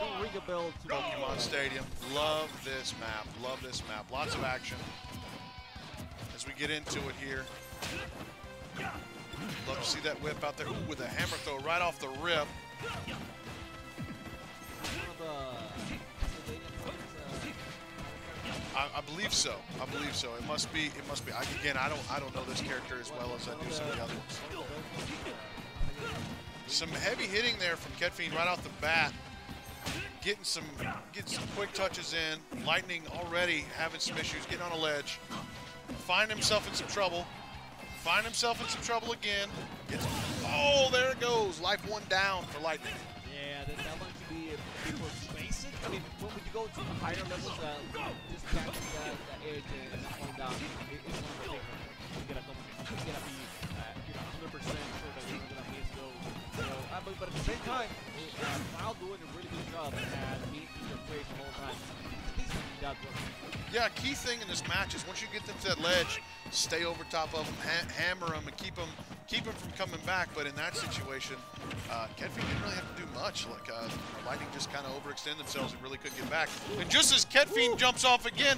don't ring a bell to Pokemon Stadium. Love this map. Love this map. Lots of action. As we get into it here. Love to see that whip out there. Ooh, with a hammer throw right off the rip. I, I, believe so. I believe so. It must be. It must be. I, again, I don't. I don't know this character as well as I do some of the other ones. Some heavy hitting there from Ketfiend right off the bat. Getting some, getting some quick touches in. Lightning already having some issues, getting on a ledge. Find himself in some trouble. Find himself in some trouble again. Gets, oh, there it goes. Life one down for Lightning. Yeah, that, that one could be a bit more basic. I mean, when you go to the higher levels, uh, just catching that, that edge and falling down it, it's one of the things. You gotta, you gotta be, uh, but, but at the same time, uh, Cloud doing a really good job at being in your face the whole time. Yeah, key thing in this match is once you get them to that ledge, stay over top of them, ha hammer them, and keep them keep them from coming back. But in that situation, uh, Ketfiend didn't really have to do much. Like uh, Lightning just kind of overextend themselves and really couldn't get back. And just as Ketfiend jumps off again,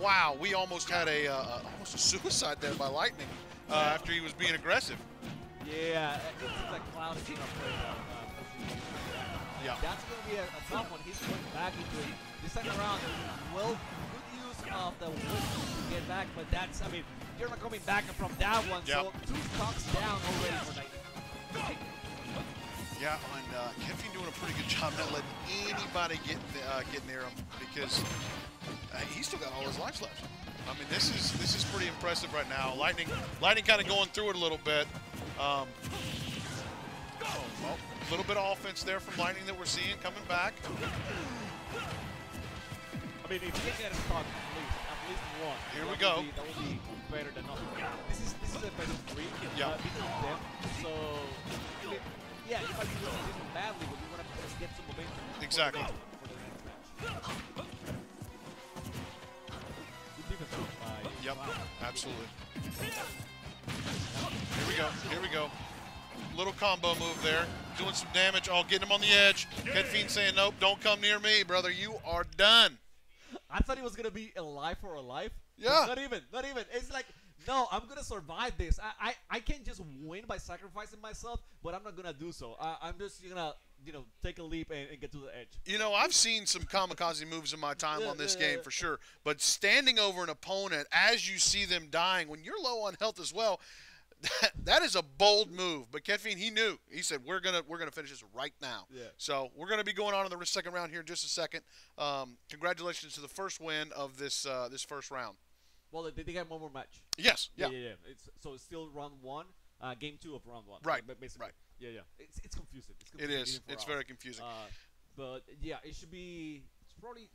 wow, we almost had a uh, almost a suicide there by Lightning uh, after he was being aggressive. Yeah, it seems like Cloud is going to play that. Uh, yeah. That's going to be a, a tough one. He's going back into it. This second round, well, good use of the whip to get back, but that's, I mean, you're not coming back from that one, so two stocks down already for Lightning. Yeah, and uh, Kevin doing a pretty good job not letting anybody get uh, get near him because uh, he's still got all his lives left. I mean, this is this is pretty impressive right now. Lightning, Lightning kind of going through it a little bit. Um, oh, well, a little bit of offense there from Lightning that we're seeing coming back. I mean, if you get a stock at least, at least one. Here we go. Be, that would be better than nothing. This is this is a better three yeah. uh. So, yeah, you might be losing this one badly, but you want to get some momentum. Exactly. Yep, absolutely. Here we go. Here we go. Little combo move there. Doing some damage. Oh, getting him on the edge. Ketfiend saying, nope, don't come near me, brother. You are done. I thought he was going to be alive for a life. Yeah. Not even. Not even. It's like, no, I'm going to survive this. I, I, I can't just win by sacrificing myself, but I'm not going to do so. I, I'm just going to you know, take a leap and, and, get to the edge. You know, I've seen some kamikaze moves in my time on this game for sure. But standing over an opponent as you see them dying, when you're low on health as well, that, that is a bold move. But Ketfiend, he knew. He said, "We're gonna we're gonna finish this right now." Yeah. So we're gonna be going on in the second round here in just a second. Um, congratulations to the first win of this uh, this first round. Well, they, they got one more match. Yes. Yeah. Yeah. yeah, It's, so it's still round one, uh, game two of round one. Right. Basically. Right. Yeah, yeah. It's it's confusing. It's confusing it is. It's very confusing. Uh, but yeah, it should be. It's probably.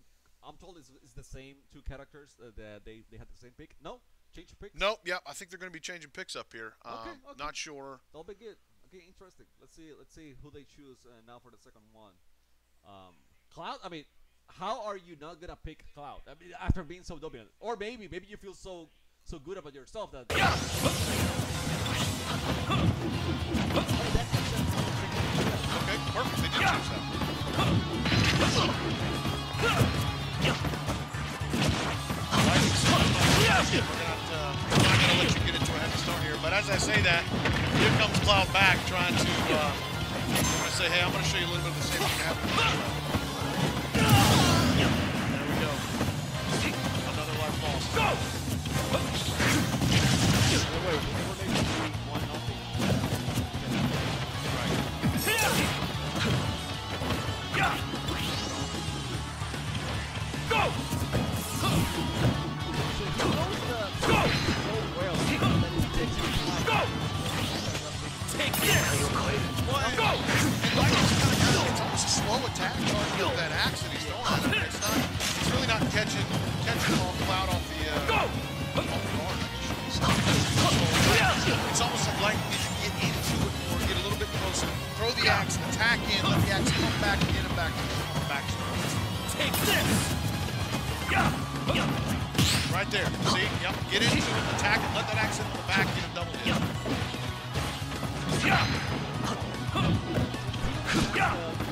I'm told it's, it's the same two characters uh, that they they had the same pick. No, change your picks. Nope. Yep. I think they're going to be changing picks up here. Um, okay, okay. Not sure. That'll be good. Okay, interesting. Let's see. Let's see who they choose uh, now for the second one. Um, Cloud. I mean, how are you not gonna pick Cloud? I mean, after being so dominant, or maybe maybe you feel so so good about yourself that. Yeah. Okay, perfect. They did choose that. We're not, uh, not going to let you get into a heavy start here, but as I say that, here comes Cloud back trying to, uh, I'm going to say, hey, I'm going to show you a little bit of the same thing happening. Slow attack charge with that axe that he's throwing at him. It's not, not catching, catching all cloud off the, uh, off the. It's almost like needs to get into it more, get a little bit closer, throw the axe, attack in, let the axe come back, get him back, back. Take this! Right there, see? Yep, get into it, attack it, let that axe into the back, get him double hit. preference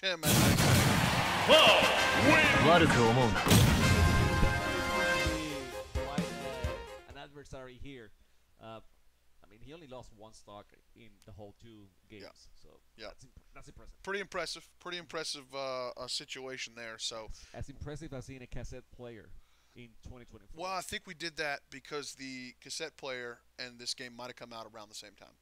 push him and I an adversary here. Uh, I mean, he only lost one stock in the whole two games, yeah. so yeah. That's, imp that's, impressive. Pretty impressive. Pretty impressive uh, uh situation there. So as impressive as seeing a cassette player in 2024. Well, I think we did that because the cassette player and this game might have come out around the same time.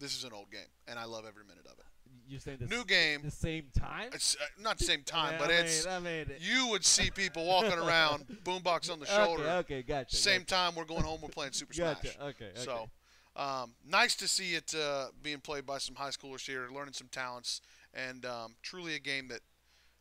This is an old game, and I love every minute of it. You're saying the New game. the same time? It's uh, not the same time, I but mean, it's I mean, you would see people walking around, boombox on the shoulder. okay, gotcha. Same gotcha. time we're going home, we're playing Super Smash. Gotcha. Okay, okay. So, um, nice to see it uh, being played by some high schoolers here, learning some talents, and um, truly a game that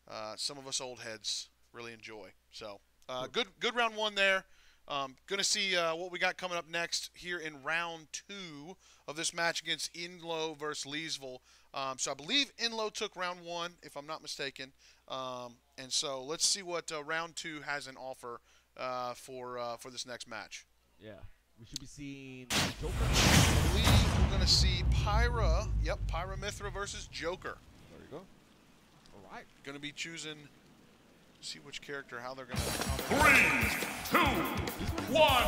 uh, some of us old heads really enjoy. So, uh, good good round one there. Um, gonna see uh, what we got coming up next here in round two of this match against Enloe versus Leesville. Um, so I believe Enloe took round one, if I'm not mistaken. Um, and so let's see what uh, round two has in offer uh, for uh, for this next match. yeah, we should be seeing Joker. I believe we're going to see Pyra. Yep, Pyra Mithra versus Joker. There you go. All right. Going to be choosing. See which character, how they're going to. Three, two, one,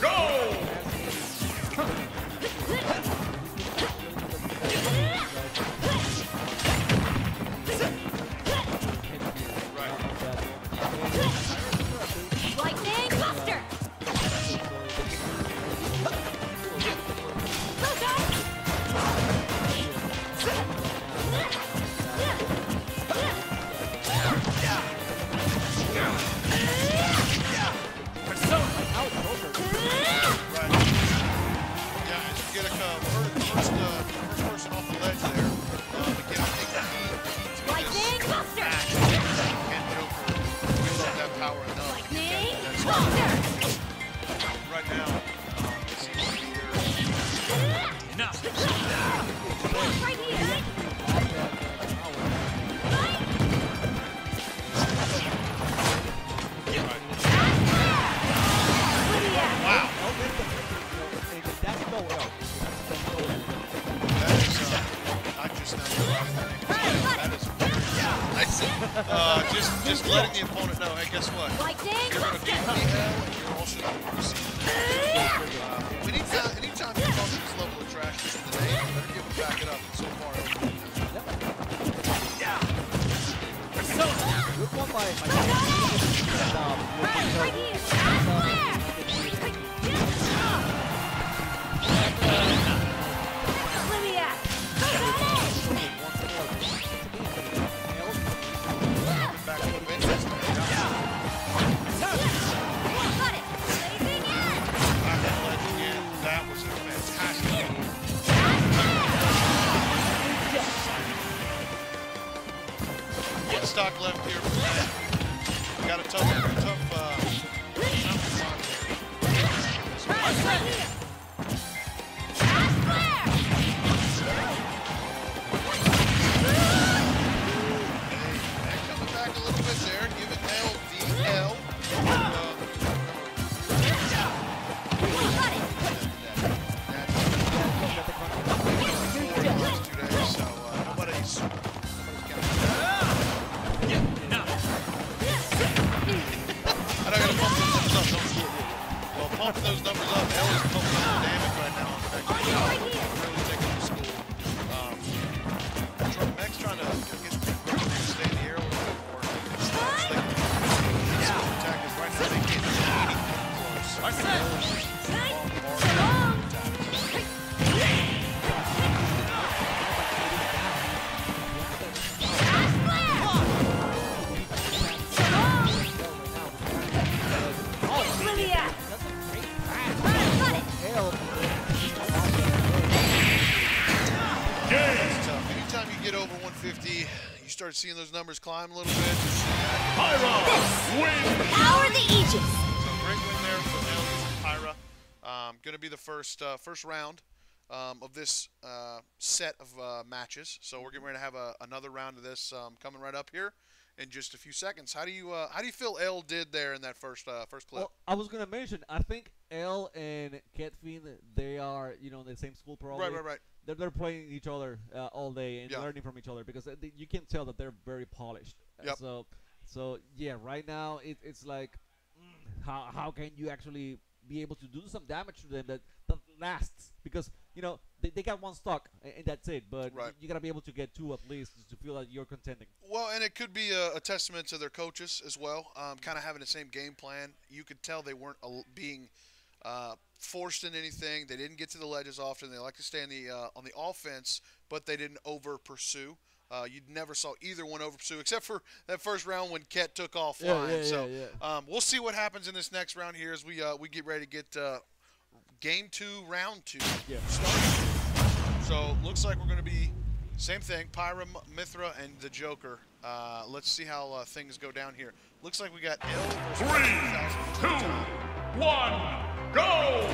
go! Uh, just, just letting the opponent know, hey, guess what? Lightning You're going to beat me, and you're also going to receive. Uh, this of the name, better give it back it up. So far, Good one by my and, um, Right here! Left here numbers climb a little bit. Pyra wins. Power the Aegis. So great win there for Aliens and Pyra. Um, going to be the first uh, first round um, of this uh, set of uh, matches. So we're getting ready to have a, another round of this um, coming right up here in just a few seconds. How do you uh, how do you feel L did there in that first uh, first clip? Well, I was gonna mention. I think L and Ketfin, they are you know in the same school probably. right, right, right. They're, they're playing each other uh, all day and Yeah. learning from each other because uh, they, you can tell that they're very polished. Uh, Yep. So, so yeah, right now it, it's like, mm, how how can you actually be able to do some damage to them that, that lasts? Because you know they, they got one stock and, and that's it. But Right. you gotta be able to get two at least to feel that you're contending. Well, and it could be a, a testament to their coaches as well, um, kind of having the same game plan. You could tell they weren't being uh, forced in anything. They didn't get to the ledges often. They like to stay on the uh, on the offense, but they didn't over pursue. Uh, you never saw either one over pursue, except for that first round when Ket took off Yeah, flying. yeah, so yeah, Um, we'll see what happens in this next round here as we uh, we get ready to get uh, game two, round two Yeah. started. So looks like we're going to be same thing. Pyra, Mithra, and the Joker. Uh, let's see how uh, things go down here. Looks like we got L versus Three, 1000 two, time. one, go.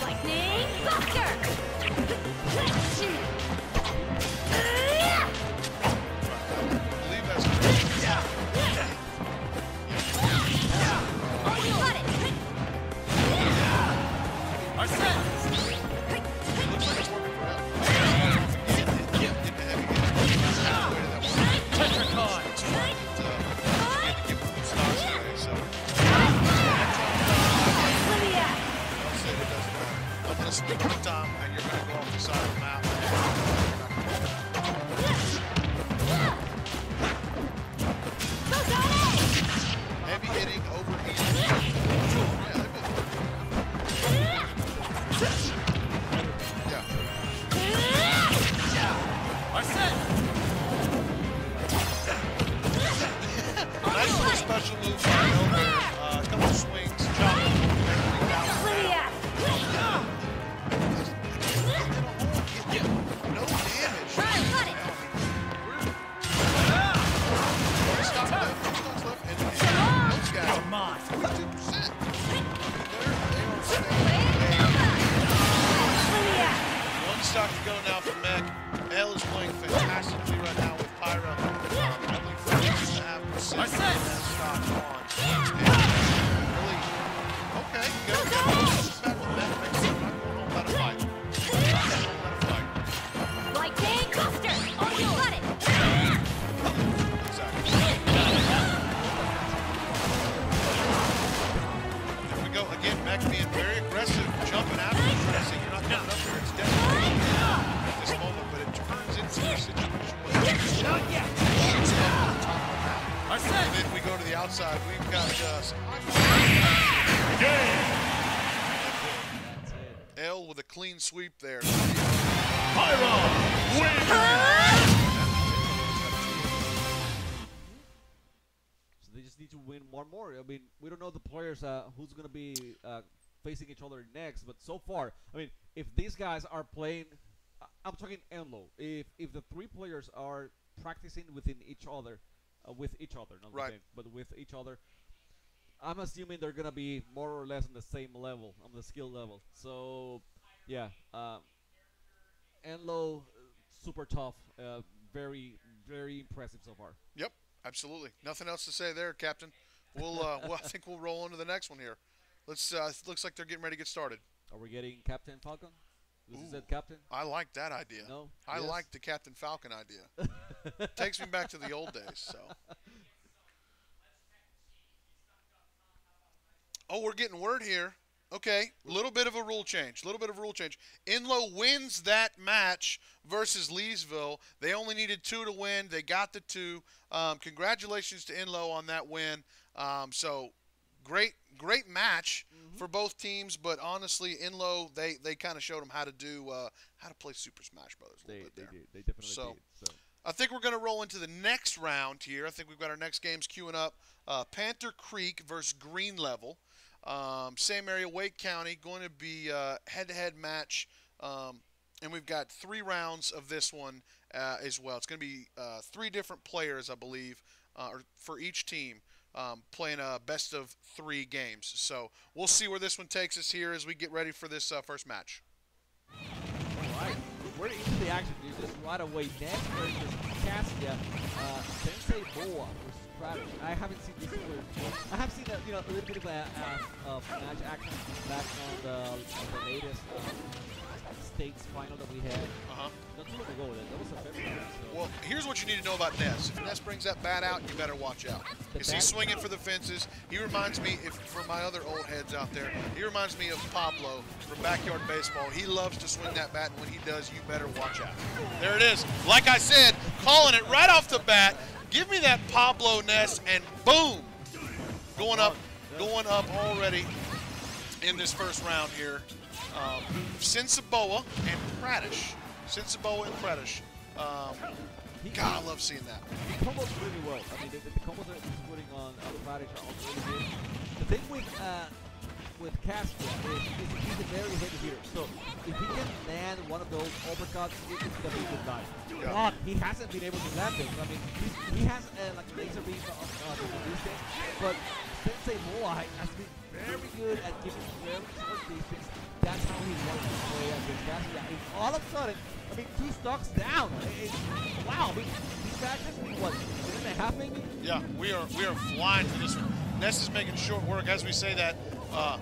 Lightning Buster. Clean sweep there. Pyra wins. So they just need to win one more. I mean, we don't know the players uh, who's gonna be uh, facing each other next, but so far, I mean, if these guys are playing, I- I'm talking Enloe. If if the three players are practicing within each other, uh, with each other, not Right. within, but with each other, I'm assuming they're gonna be more or less on the same level, on the skill level. So, yeah, um, Enloe, uh, super tough, uh, very very impressive so far. Yep, absolutely. Nothing else to say there, Captain. We'll, uh, well, I think we'll roll into the next one here. Let's. Uh, looks like they're getting ready to get started. Are we getting Captain Falcon? This is it, Captain. I like that idea. No? I Yes? like the Captain Falcon idea. Takes me back to the old days. So. Oh, we're getting word here. Okay, a little bit of a rule change. A Little bit of a rule change. Enloe wins that match versus Leesville. They only needed two to win. They got the two. Um, congratulations to Enloe on that win. Um, so great, great match for both teams. But honestly, Enloe they they kind of showed them how to do uh, how to play Super Smash Brothers a They, little bit they there. did. They definitely So- did. So I think we're going to roll into the next round here. I think we've got our next games queuing up. Uh, Panther Creek versus Green Level. Um, same area, Wake County. Going to be uh, head-to-head match. Um, and we've got three rounds of this one uh, as well. It's going to be uh, three different players, I believe, uh, or for each team. Um, playing a best of three games. So we'll see where this one takes us here as we get ready for this uh, first match. We're into the action, right away. Ness versus Kazuya, uh, Sensei Boa I haven't seen this one. I have seen a, you know, a little bit of a uh, of match action back on the, on the latest um, states final that we had Uh-huh. not too long ago. That, that was a February. So. Well, here's what you need to know about Ness. If Ness brings that bat out, you better watch out. The Is he swinging for the fences? He reminds me, if for my other old heads out there, he reminds me of Pablo from Backyard Baseball. He loves to swing that bat, and when he does, you better watch out. There it is. Like I said, calling it right off the bat. Give me that Pablo Ness, and boom, going up, going up already in this first round here. Um, and Pradish. Sensaboa and Pradish. Um, God, I love seeing that. combos really well. I mean, the, the, combos that he's putting on other fighters are also really good. The thing with uh, with Kazuya is, is he's a very heavy hitter. So if he can land one of those uppercuts, it- it's gonna be a good night. Yeah. But he hasn't been able to land them. I mean, he's, he has uh, like laser beam of uh, the distance, but Sensei Moai has been very good at giving very short distance. That's how he wants to play against Kazuya. And all of a sudden, I mean, two stocks down. It- it- wow, I mean, these matches, what, minute and a half maybe? Yeah, we are we are flying for this one. Ness is making short work. As we say that, uh,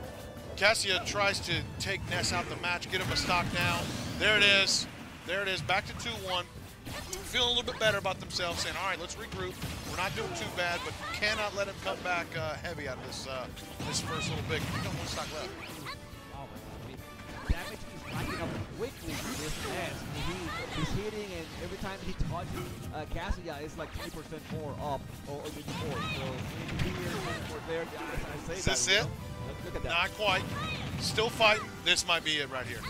Kazuya tries to take Ness out the match, get him a stock down. There it is. There it is. Back to 2-1. Feeling a little bit better about themselves, saying, all right, let's regroup. We're not doing too bad, but cannot let him come back uh, heavy out of this uh, this first little. We got one stock left. Oh I mean, damage is racking up quickly with this mean, he, he's hitting, and every time he touches uh, Kazuya, it's like 20% more up, or, or maybe more. So, here, or there, I, I say Is that. this it? Look, at that. Not quite. Still fighting. This might be it right here.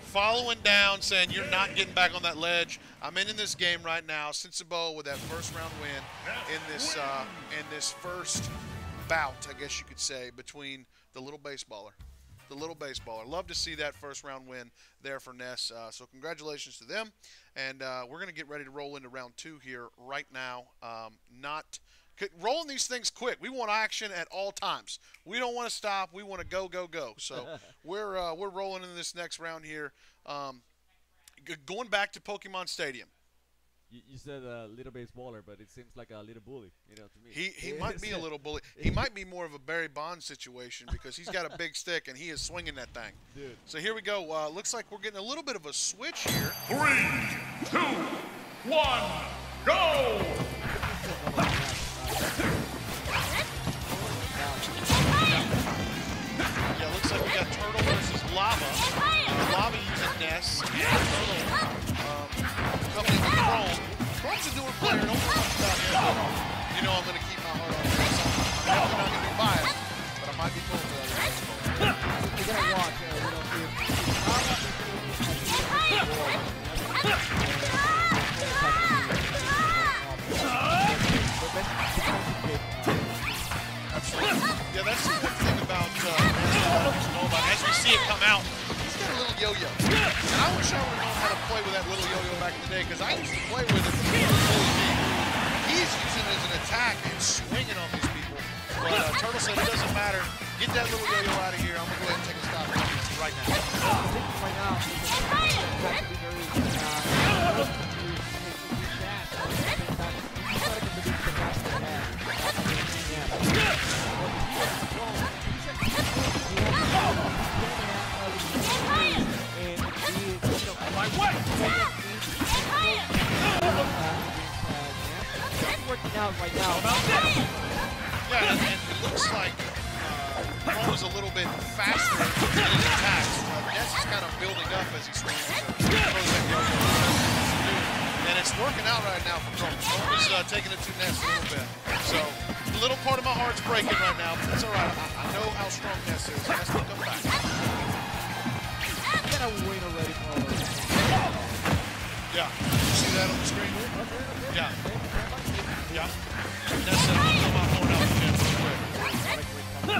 Following down, saying you're not getting back on that ledge. I'm in, in this game right now. Sensibo with that first round win in this uh, in this first bout, I guess you could say, between the little baseballer, the little baseballer. Love to see that first round win there for Ness. Uh, so congratulations to them, and uh, we're gonna get ready to roll into round two here right now. Um, not rolling these things quick. We want action at all times. We don't want to stop. We want to go, go, go. So we're uh, we're rolling in this next round here. Um, g- going back to Pokemon Stadium. You, you said a little baseballer, but it seems like a little bully, you know, to me. He he might be a little bully. He might be more of a Barry Bonds situation because he's got a big stick and he is swinging that thing. Dude. So here we go. Uh, looks like we're getting a little bit of a switch here. Three, two, one, go! Yeah, looks like we got Turtle versus Lava. Uh, Lava using Ness. And Turtle um, coming in Chrome. Chrome's a newer player. Don't know about him. You know I'm going to keep my heart on Ness. I'm definitely not going to be biased, but I might be pulling for that. at this moment. you gotta watch, uh, you know, if, if Lava is doing Yeah, yo-yo. And I wish I would have known how to play with that little yo-yo back in the day because I used to play with it. before it was really big. He's using it as an attack and swinging on these people. But uh, Turtle said it doesn't matter. Get that little yo-yo out of here. I'm going to go ahead and take a stop on this right now. right now, out right now. Yeah, and, and it looks like uh, Chrome is a little bit faster in his attacks. Uh, Ness is kind of building up as he swings. throws that yo-yo. And it's working out right now for Chrome. Chrome is uh, taking it to Ness a little bit. So a little part of my heart's breaking right now, but it's all right. I, I know how strong Ness is. Ness will come back. Get a win already for Yeah. You see that on the screen? Yeah. Yeah. Going to my horn out the real quick.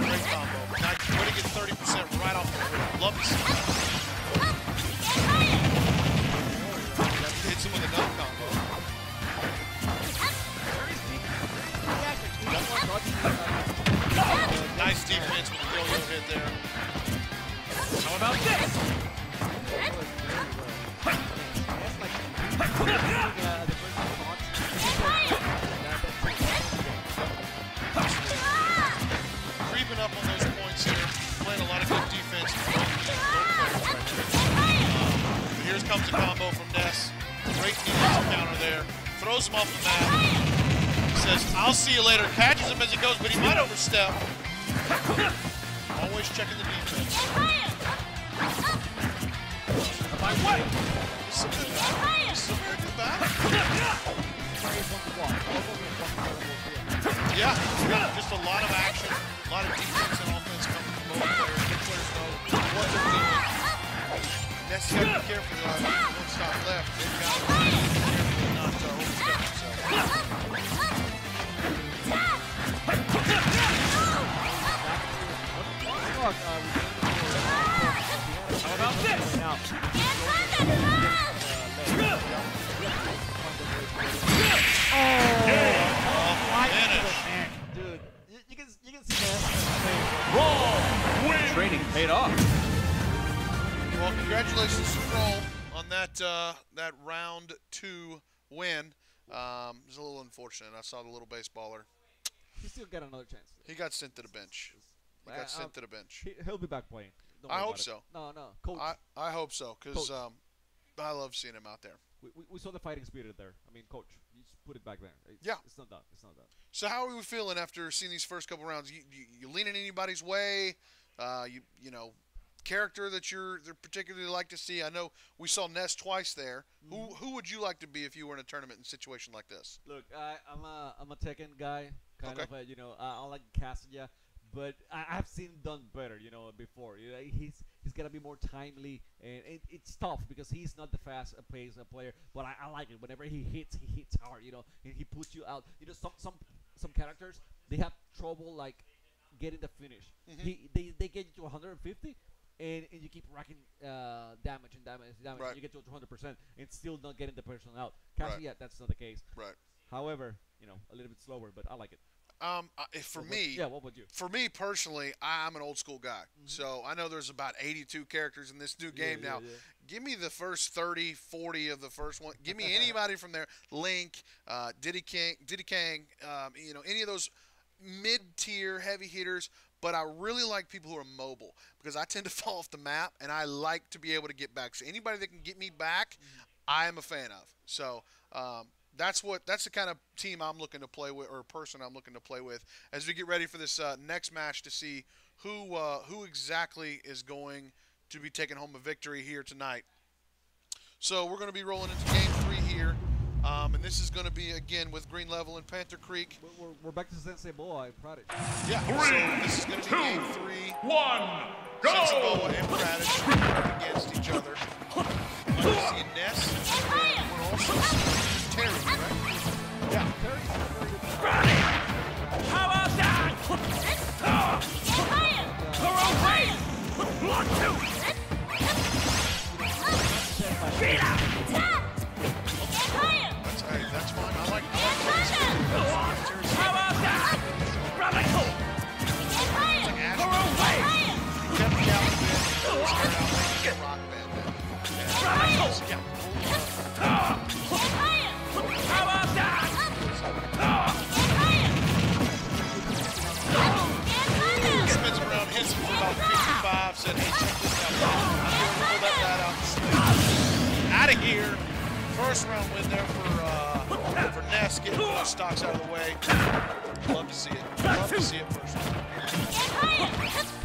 Great combo. Now, way to get 30% right off the rip. Love to see that. Hits him with another combo. Nice defense with the yo-yo hit there. How about this? Here comes a combo from Ness. Great defensive counter there. Throws him off the mat. Says, I'll see you later. Catches him as he goes, but he might overstep. Always checking the defense. My way! Good good. Yeah, just a lot of action, a lot of defense and offense coming from both players. Both players know what they're doing. Ness got to be careful. Uh, one stop left. They've got to be careful not to overstep themselves. How about this? Now, Oh, finish. dude, you, you can you can see that. Raw win! Training paid off. Well, congratulations to Kroll on that uh, that round two win. Um, it was a little unfortunate. I saw the little baseballer. He still got another chance. He got sent to the bench. He got sent um, to the bench. He, he'll be back playing. I hope it. so. No, no, coach. I, I hope so, because um, I love seeing him out there. we, we, we saw the fighting spirit there. I mean, coach, you just put it back there. It's, Yeah. It's not done. It's not done. So how are we feeling after seeing these first couple rounds? You, you, you leaning anybody's way? Uh, you you know, character that you're particularly like to see? I know we saw Ness twice there. Who who would you like to be if you were in a tournament in a situation like this? Look, I, I'm a I'm a Tekken guy, kind Okay. of a, you know I, I like Kazuya, but I, I've seen done better, you know, before. You know, he's he's gotta be more timely, and it, it's tough because he's not the fast pace uh, player. But I, I like it. Whenever he hits, he hits hard, you know, and he puts you out. You know, some some some characters they have trouble like getting the finish. Mm-hmm. He they, they get you to 150. And, and you keep racking uh, damage and damage and damage. Right. And you get to 200% and still not getting the person out. Right. Kazuya, that's not the case. Right. However, you know, a little bit slower, but I like it. Um, if for What- me, yeah. What about you? for me personally, I'm an old school guy. So I know there's about 82 characters in this new game yeah, now. yeah. Give me the first 30, 40 of the first one. Give me anybody from there. Link, uh, Diddy King, Diddy Kang, um, you know, any of those mid-tier heavy hitters. But I really like people who are mobile because I tend to fall off the map, and I like to be able to get back. So anybody that can get me back, I am a fan of. So um, that's what that's the kind of team I'm looking to play with, or person I'm looking to play with as we get ready for this uh, next match to see who uh, who exactly is going to be taking home a victory here tonight. So we're going to be rolling into game three here, um, and this is going to be again with Green Level and Panther Creek. We're, we're, we're back to Sensei Boa. Prodigy. Yeah, so this is going to be game three. One, Sensaboa go! and Pradish against each other. Like you see Ness, we're also seeing Terry, right? Yeah. How about that? Throw away! Block two! Beat up! Out of here. First round win there for uh, for Ness, getting those stocks out of the way. Love to see it. Love to see it personally. Thorough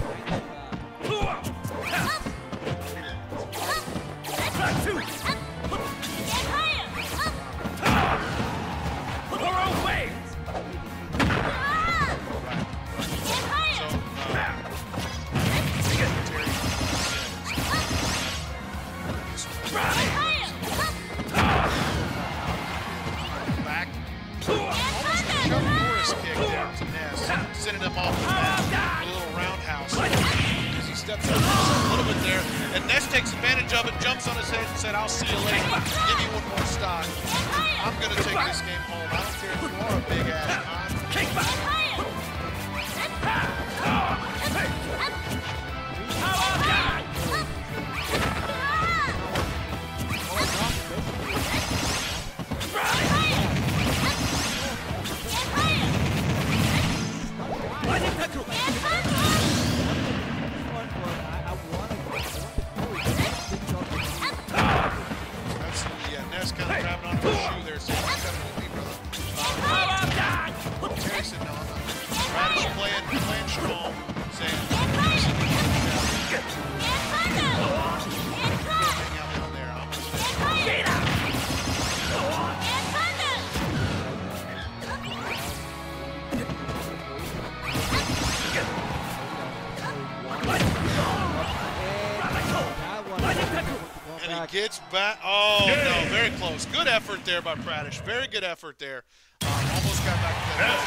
back. Oh no, very close. Good effort there by Pradish. Very good effort there. Um, almost got back to that.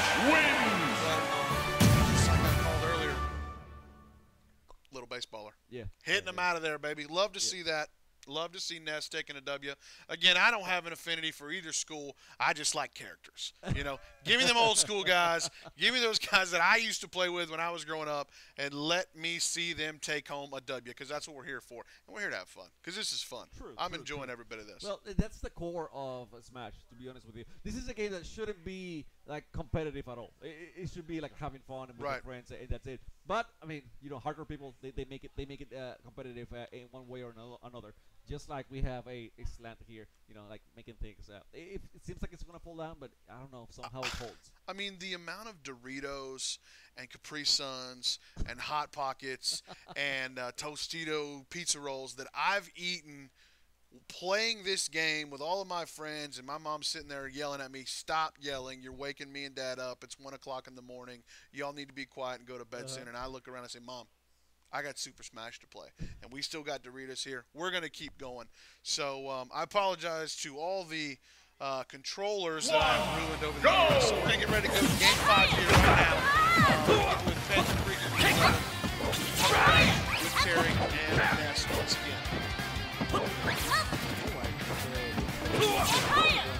But, um, just like I called earlier, little baseballer. Yeah. Hitting them out of there, baby. Love to see that. Love to see Ness taking a W. Again, I don't have an affinity for either school. I just like characters. You know, give me them old school guys. Give me those guys that I used to play with when I was growing up, and let me see them take home a W because that's what we're here for. And we're here to have fun because this is fun. True, I'm true, enjoying true. every bit of this. Well, that's the core of Smash. To be honest with you, this is a game that shouldn't be like competitive at all. It, it- should be like having fun and with Right. friends, and that's it. But I mean, you know, hardcore people they, they make it they make it uh, competitive uh, in one way or another. Just like we have a, a slant here, you know, like making things. Uh, it, it seems like it's gonna fall down, but I don't know if somehow it holds. I mean, the amount of Doritos and Capri Suns and Hot Pockets and uh, Tostito pizza rolls that I've eaten playing this game with all of my friends, and my mom sitting there yelling at me, "Stop yelling! You're waking me and Dad up. It's one o'clock in the morning. Y'all need to be quiet and go to bed soon." And I look around and say, "Mom." I got Super Smash to play, and we still got Doritos here. We're gonna keep going. So um, I apologize to all the uh, controllers that I've ruined over the years. So we're gonna get ready to go to Game Five here right now. Uh, with Pet Freak with Terry and Ness once again. Switch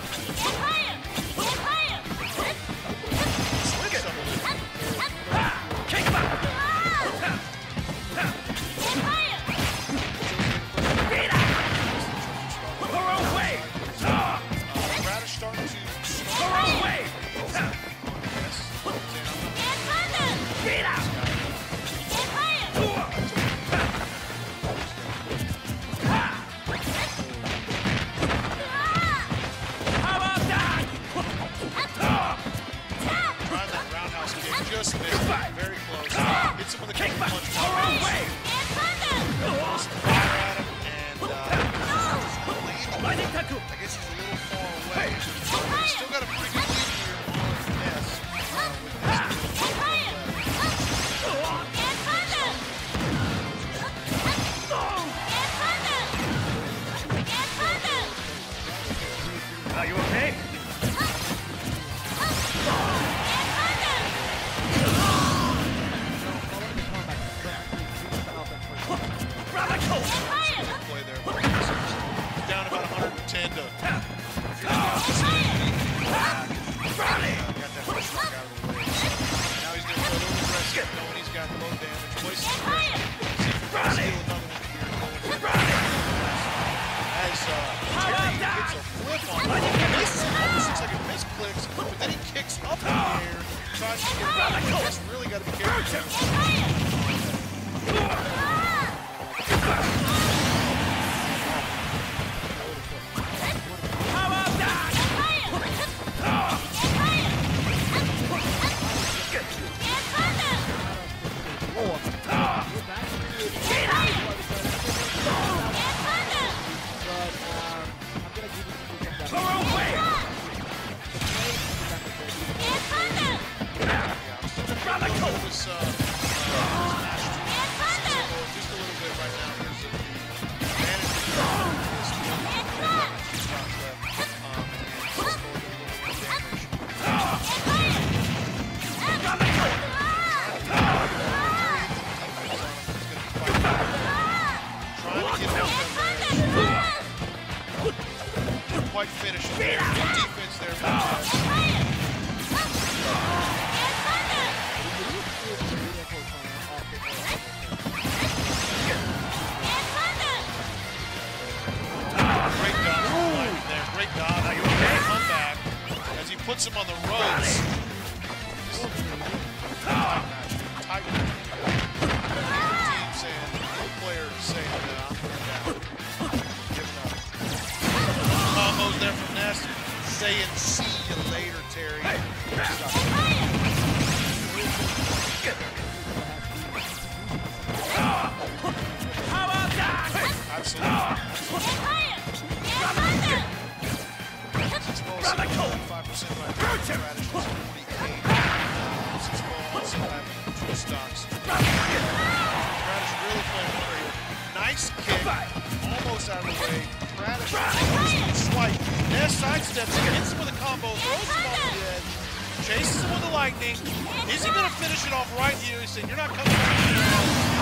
lightning. Is he going to finish it off right here? He said, You're not coming back here.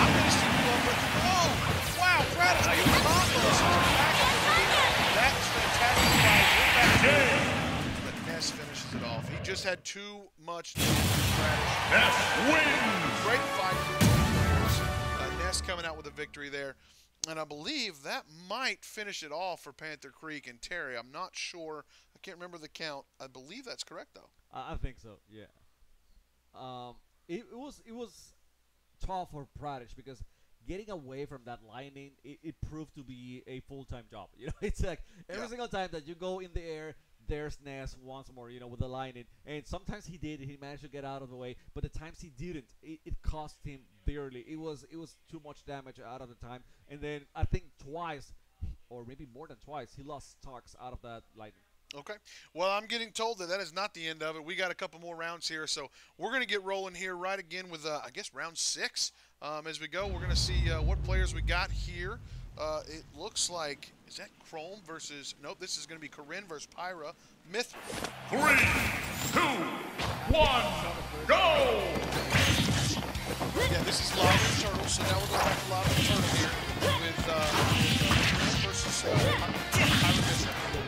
I'm going to stick you up with Oh! Wow, Radish with a combo. So back up the lead. That's fantastic fight. Way back but Ness finishes it off. He just had too much to do with Radish. Ness wins. Great fight. Uh, Ness coming out with a victory there. And I believe that might finish it off for Panther Creek and Terry. I'm not sure. I can't remember the count. I believe that's correct, though. I, I think so. Yeah. Um, it, it was it was tough for Pradish because getting away from that lightning, it, it proved to be a full time job. You know, it's like every Yeah. single time that you go in the air, there's Ness once more. You know, with the lightning, and sometimes he did. He managed to get out of the way, but the times he didn't, it, it cost him dearly. It was it was too much damage out of the time, and then I think twice. Or maybe more than twice, he lost stocks out of that lightning. Okay. Well, I'm getting told that that is not the end of it. We got a couple more rounds here, so we're going to get rolling here right again with, uh, I guess, round six. Um, as we go, we're going to see uh, what players we got here. Uh, it looks like is that Chrome versus? Nope. This is going to be Corinne versus Pyra. Myth. Three, two, one, go! Yeah, this is Lava Turtle. So now we're going to Lava Turtle here with, uh, with uh, versus uh, Pyra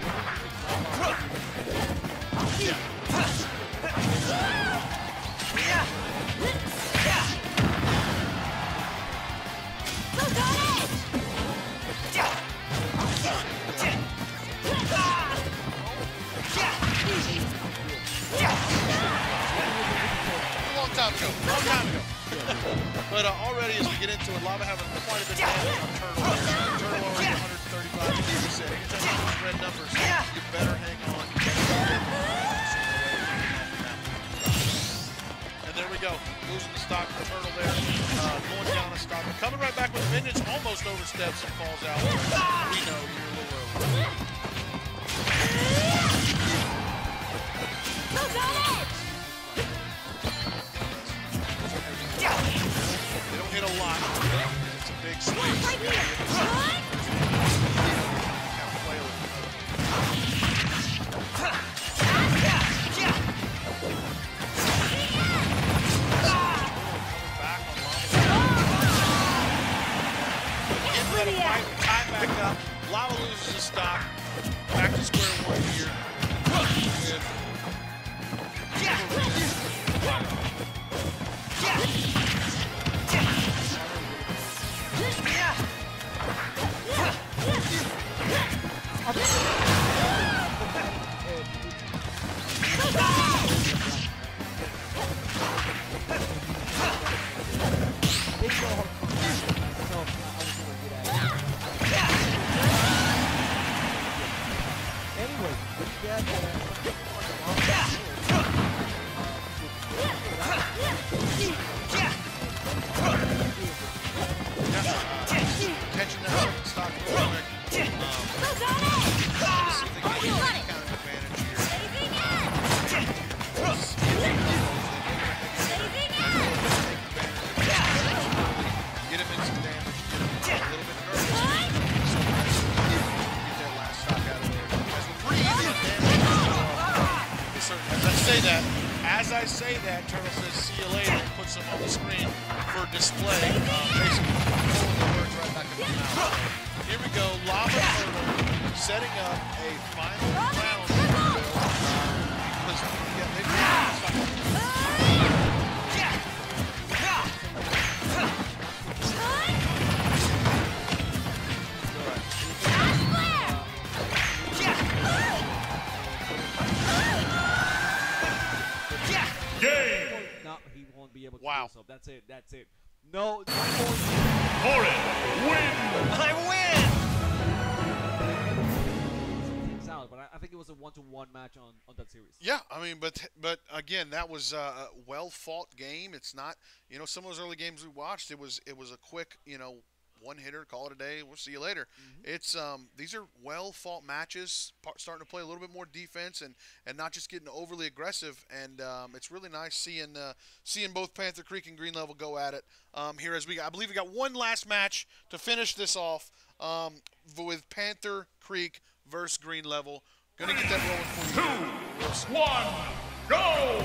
long time ago. Long time ago. but uh, already as we get into it, Lava having quite a bit of damage on Turtle 135. Like you said, anytime you red numbers, you better hang on. And there we go. Losing the stock for Turtle there. Uh, going down a stock. Coming right back with Vengeance. Almost oversteps and falls out. We know you're a little early. They don't hit a lot. It's a big space. Right here. Getting ready to fight, tie back up. Lava loses his stock. Back to square one here. With They know mean, but but again, that was a well fought game. It's not, you know, some of those early games we watched. It was it was a quick, you know, one hitter, call it a day. We'll see you later. It's um these are well fought matches, par- starting to play a little bit more defense and and not just getting overly aggressive. And um, it's really nice seeing uh, seeing both Panther Creek and Green Level go at it um, here as we I believe we got one last match to finish this off um, with Panther Creek versus Green Level. Gonna get that rolling for you. here real soon. One. Go.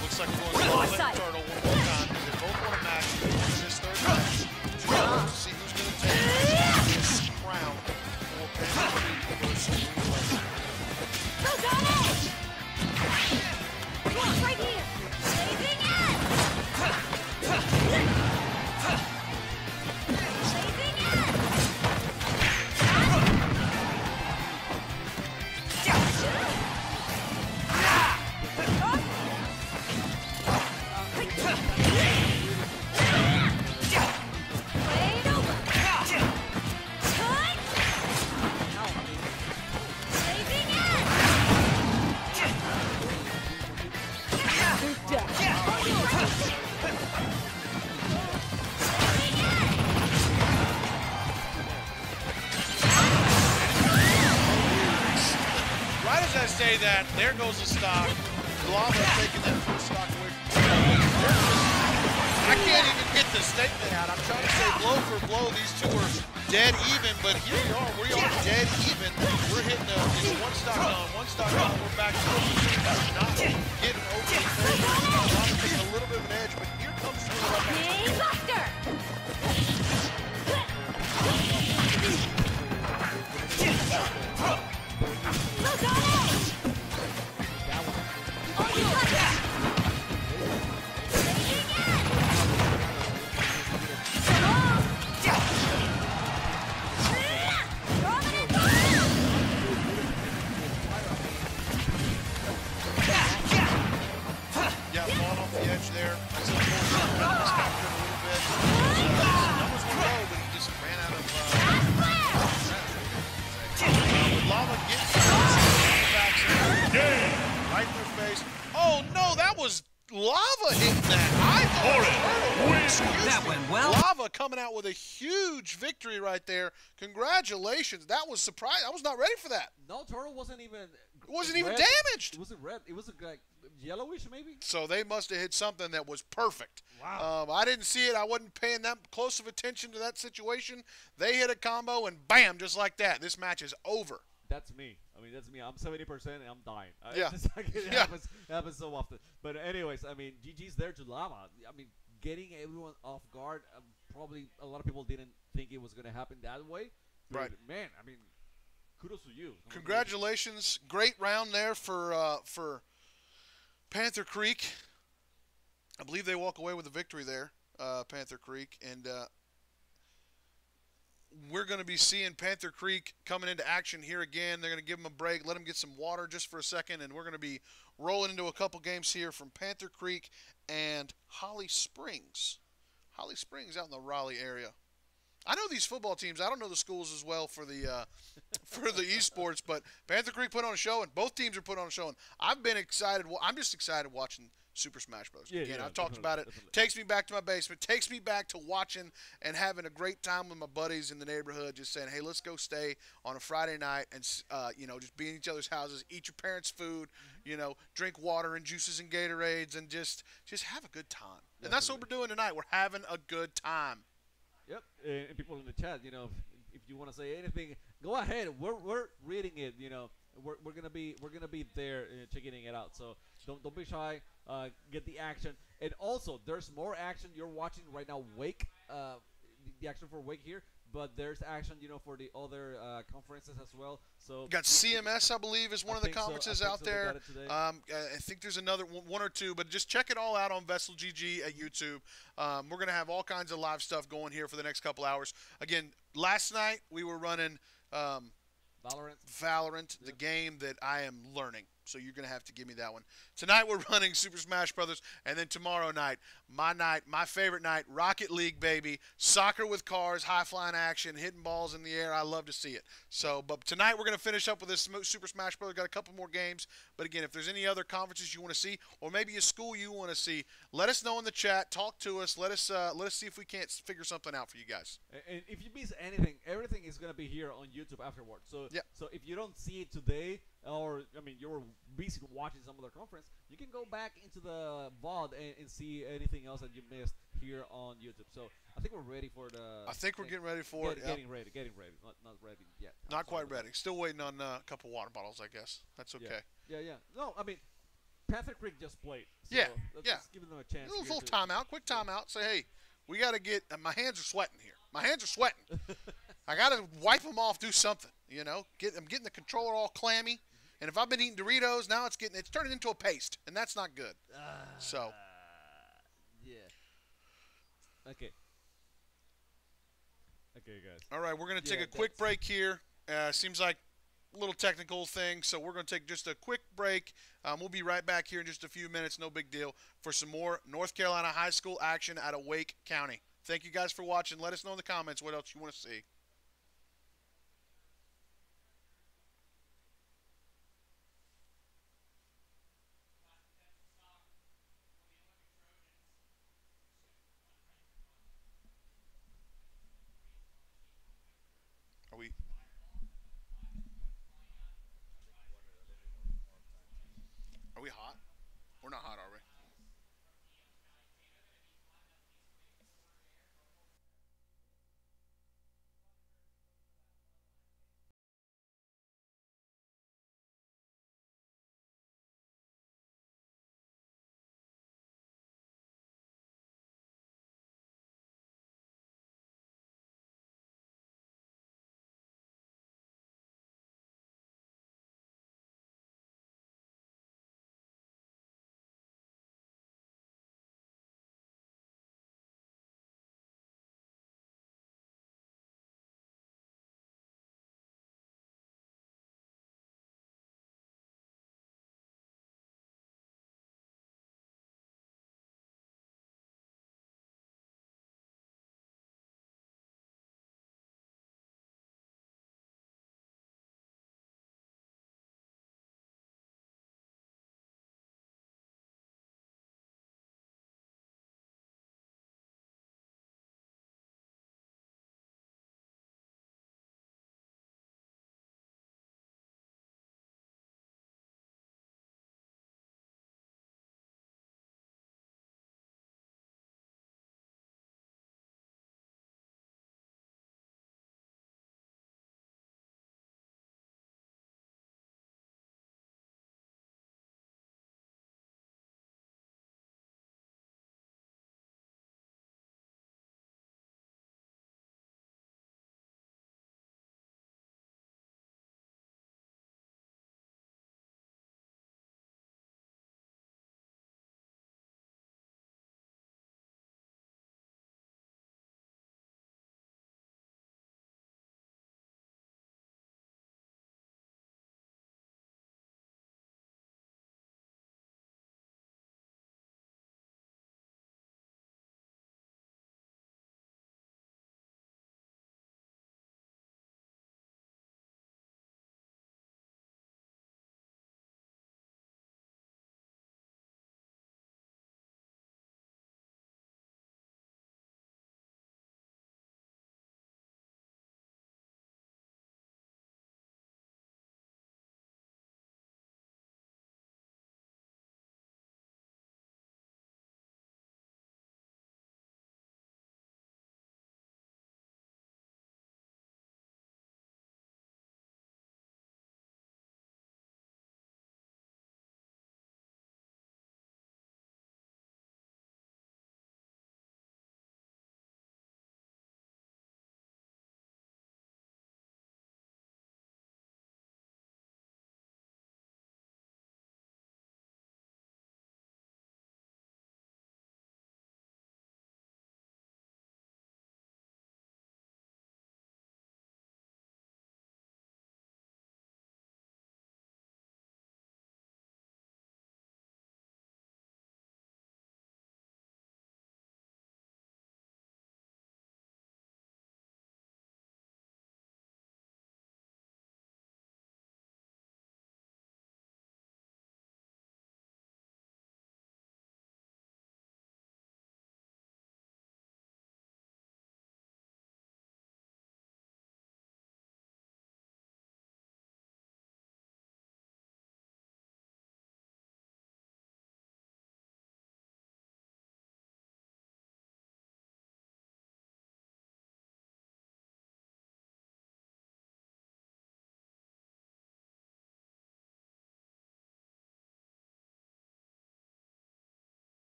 Looks like we're going to Lava Side. Turtle Right as I say that, there goes the stock. Lava taking that stock statement out. I'm trying to say blow for blow. These two are dead even, but here we are. We are dead even. We're hitting a, one stock on, one stock on. We're back to not getting over the. Lava taking a little bit of an edge, but here comes Buster! Congratulations. That was surprising. I was not ready for that. No, turtle wasn't even. It wasn't even damaged. It wasn't red. It was like yellowish, maybe. So they must have hit something that was perfect. Wow. Um, I didn't see it. I wasn't paying that close of attention to that situation. They hit a combo and bam, just like that. This match is over. That's me. I mean, that's me. I'm 70% and I'm dying. Yeah. Like it, Yeah. happens, it happens so often. But anyways, I mean, GG's there to Lava. I mean, getting everyone off guard. Um, probably a lot of people didn't think it was going to happen that way. But Right. Man, I mean, kudos to you. Mean, Congratulations, great round there for uh, for Panther Creek. I believe they walk away with a victory there, uh, Panther Creek, and uh, we're going to be seeing Panther Creek coming into action here again. They're going to give them a break, let them get some water just for a second, and we're going to be rolling into a couple games here from Panther Creek and Holly Springs. Holly Springs out in the Raleigh area. I know these football teams. I don't know the schools as well for the uh, for the esports, but Panther Creek put on a show, and both teams are put on a show. And I've been excited. wa- I'm just excited watching Super Smash Bros. Yeah, Again, yeah, I've talked about it. definitely. Takes me back to my basement. Takes me back to watching and having a great time with my buddies in the neighborhood. Just saying, hey, let's go stay on a Friday night and uh, you know just be in each other's houses, eat your parents' food, Mm-hmm. you know, drink water and juices and Gatorades, and just just have a good time. And that's what we're doing tonight. We're having a good time. Yep. And people in the chat, you know, if, if you want to say anything, go ahead. We're, we're reading it. You know, we're, we're gonna be we're gonna be there uh, checking it out. So don't don't be shy. Uh, get the action. And also, there's more action. You're watching right now. Wake. Uh, the action for Wake here, but there's action, you know, for the other uh, conferences as well. So Got CMS, I believe, is one I of the think so. Conferences out so. There. got it today. Um, I think there's another one, or two, but just check it all out on VESL GG at YouTube. Um, we're gonna have all kinds of live stuff going here for the next couple hours. Again, last night we were running um, Valorant. Valorant, the game that I am learning. So you're gonna have to give me that one. Tonight we're running Super Smash Brothers, and then tomorrow night, my night, my favorite night, Rocket League, baby, soccer with cars, high flying action, hitting balls in the air. I love to see it. So, but tonight we're gonna finish up with this Super Smash Brothers. Got a couple more games, but again, if there's any other conferences you want to see, or maybe a school you want to see, let us know in the chat. Talk to us. Let us uh, let us see if we can't figure something out for you guys. And if you miss anything, everything is gonna be here on YouTube afterwards. So Yep. so if you don't see it today, or I mean you're busy watching some other conference, you can go back into the VOD and, and see anything else that you missed here on YouTube. So I think we're ready for the. I think we're getting ready for get- it. Getting ready, getting ready. Not not ready yet. I'm Not quite ready. Still waiting on uh, a couple water bottles, I guess. That's okay. Yeah, yeah. No, I mean, Panther Creek just played. So Yeah, let's yeah. give them a chance. A little, little timeout, quick timeout. Say, hey, we got to get. And my hands are sweating here. My hands are sweating. I got to wipe them off. Do something. You know, get. I'm getting the controller all clammy. And if I've been eating Doritos, now it's getting. It's turning into a paste, and that's not good. So Yeah. Okay. Okay, guys. All right, we're going to take Yeah, a quick break here. Uh, seems like a little technical thing, so we're going to take just a quick break. Um, we'll be right back here in just a few minutes, no big deal, for some more North Carolina high school action out of Wake County. Thank you guys for watching. Let us know in the comments what else you want to see. Are we? Are we hot? We're not hot, are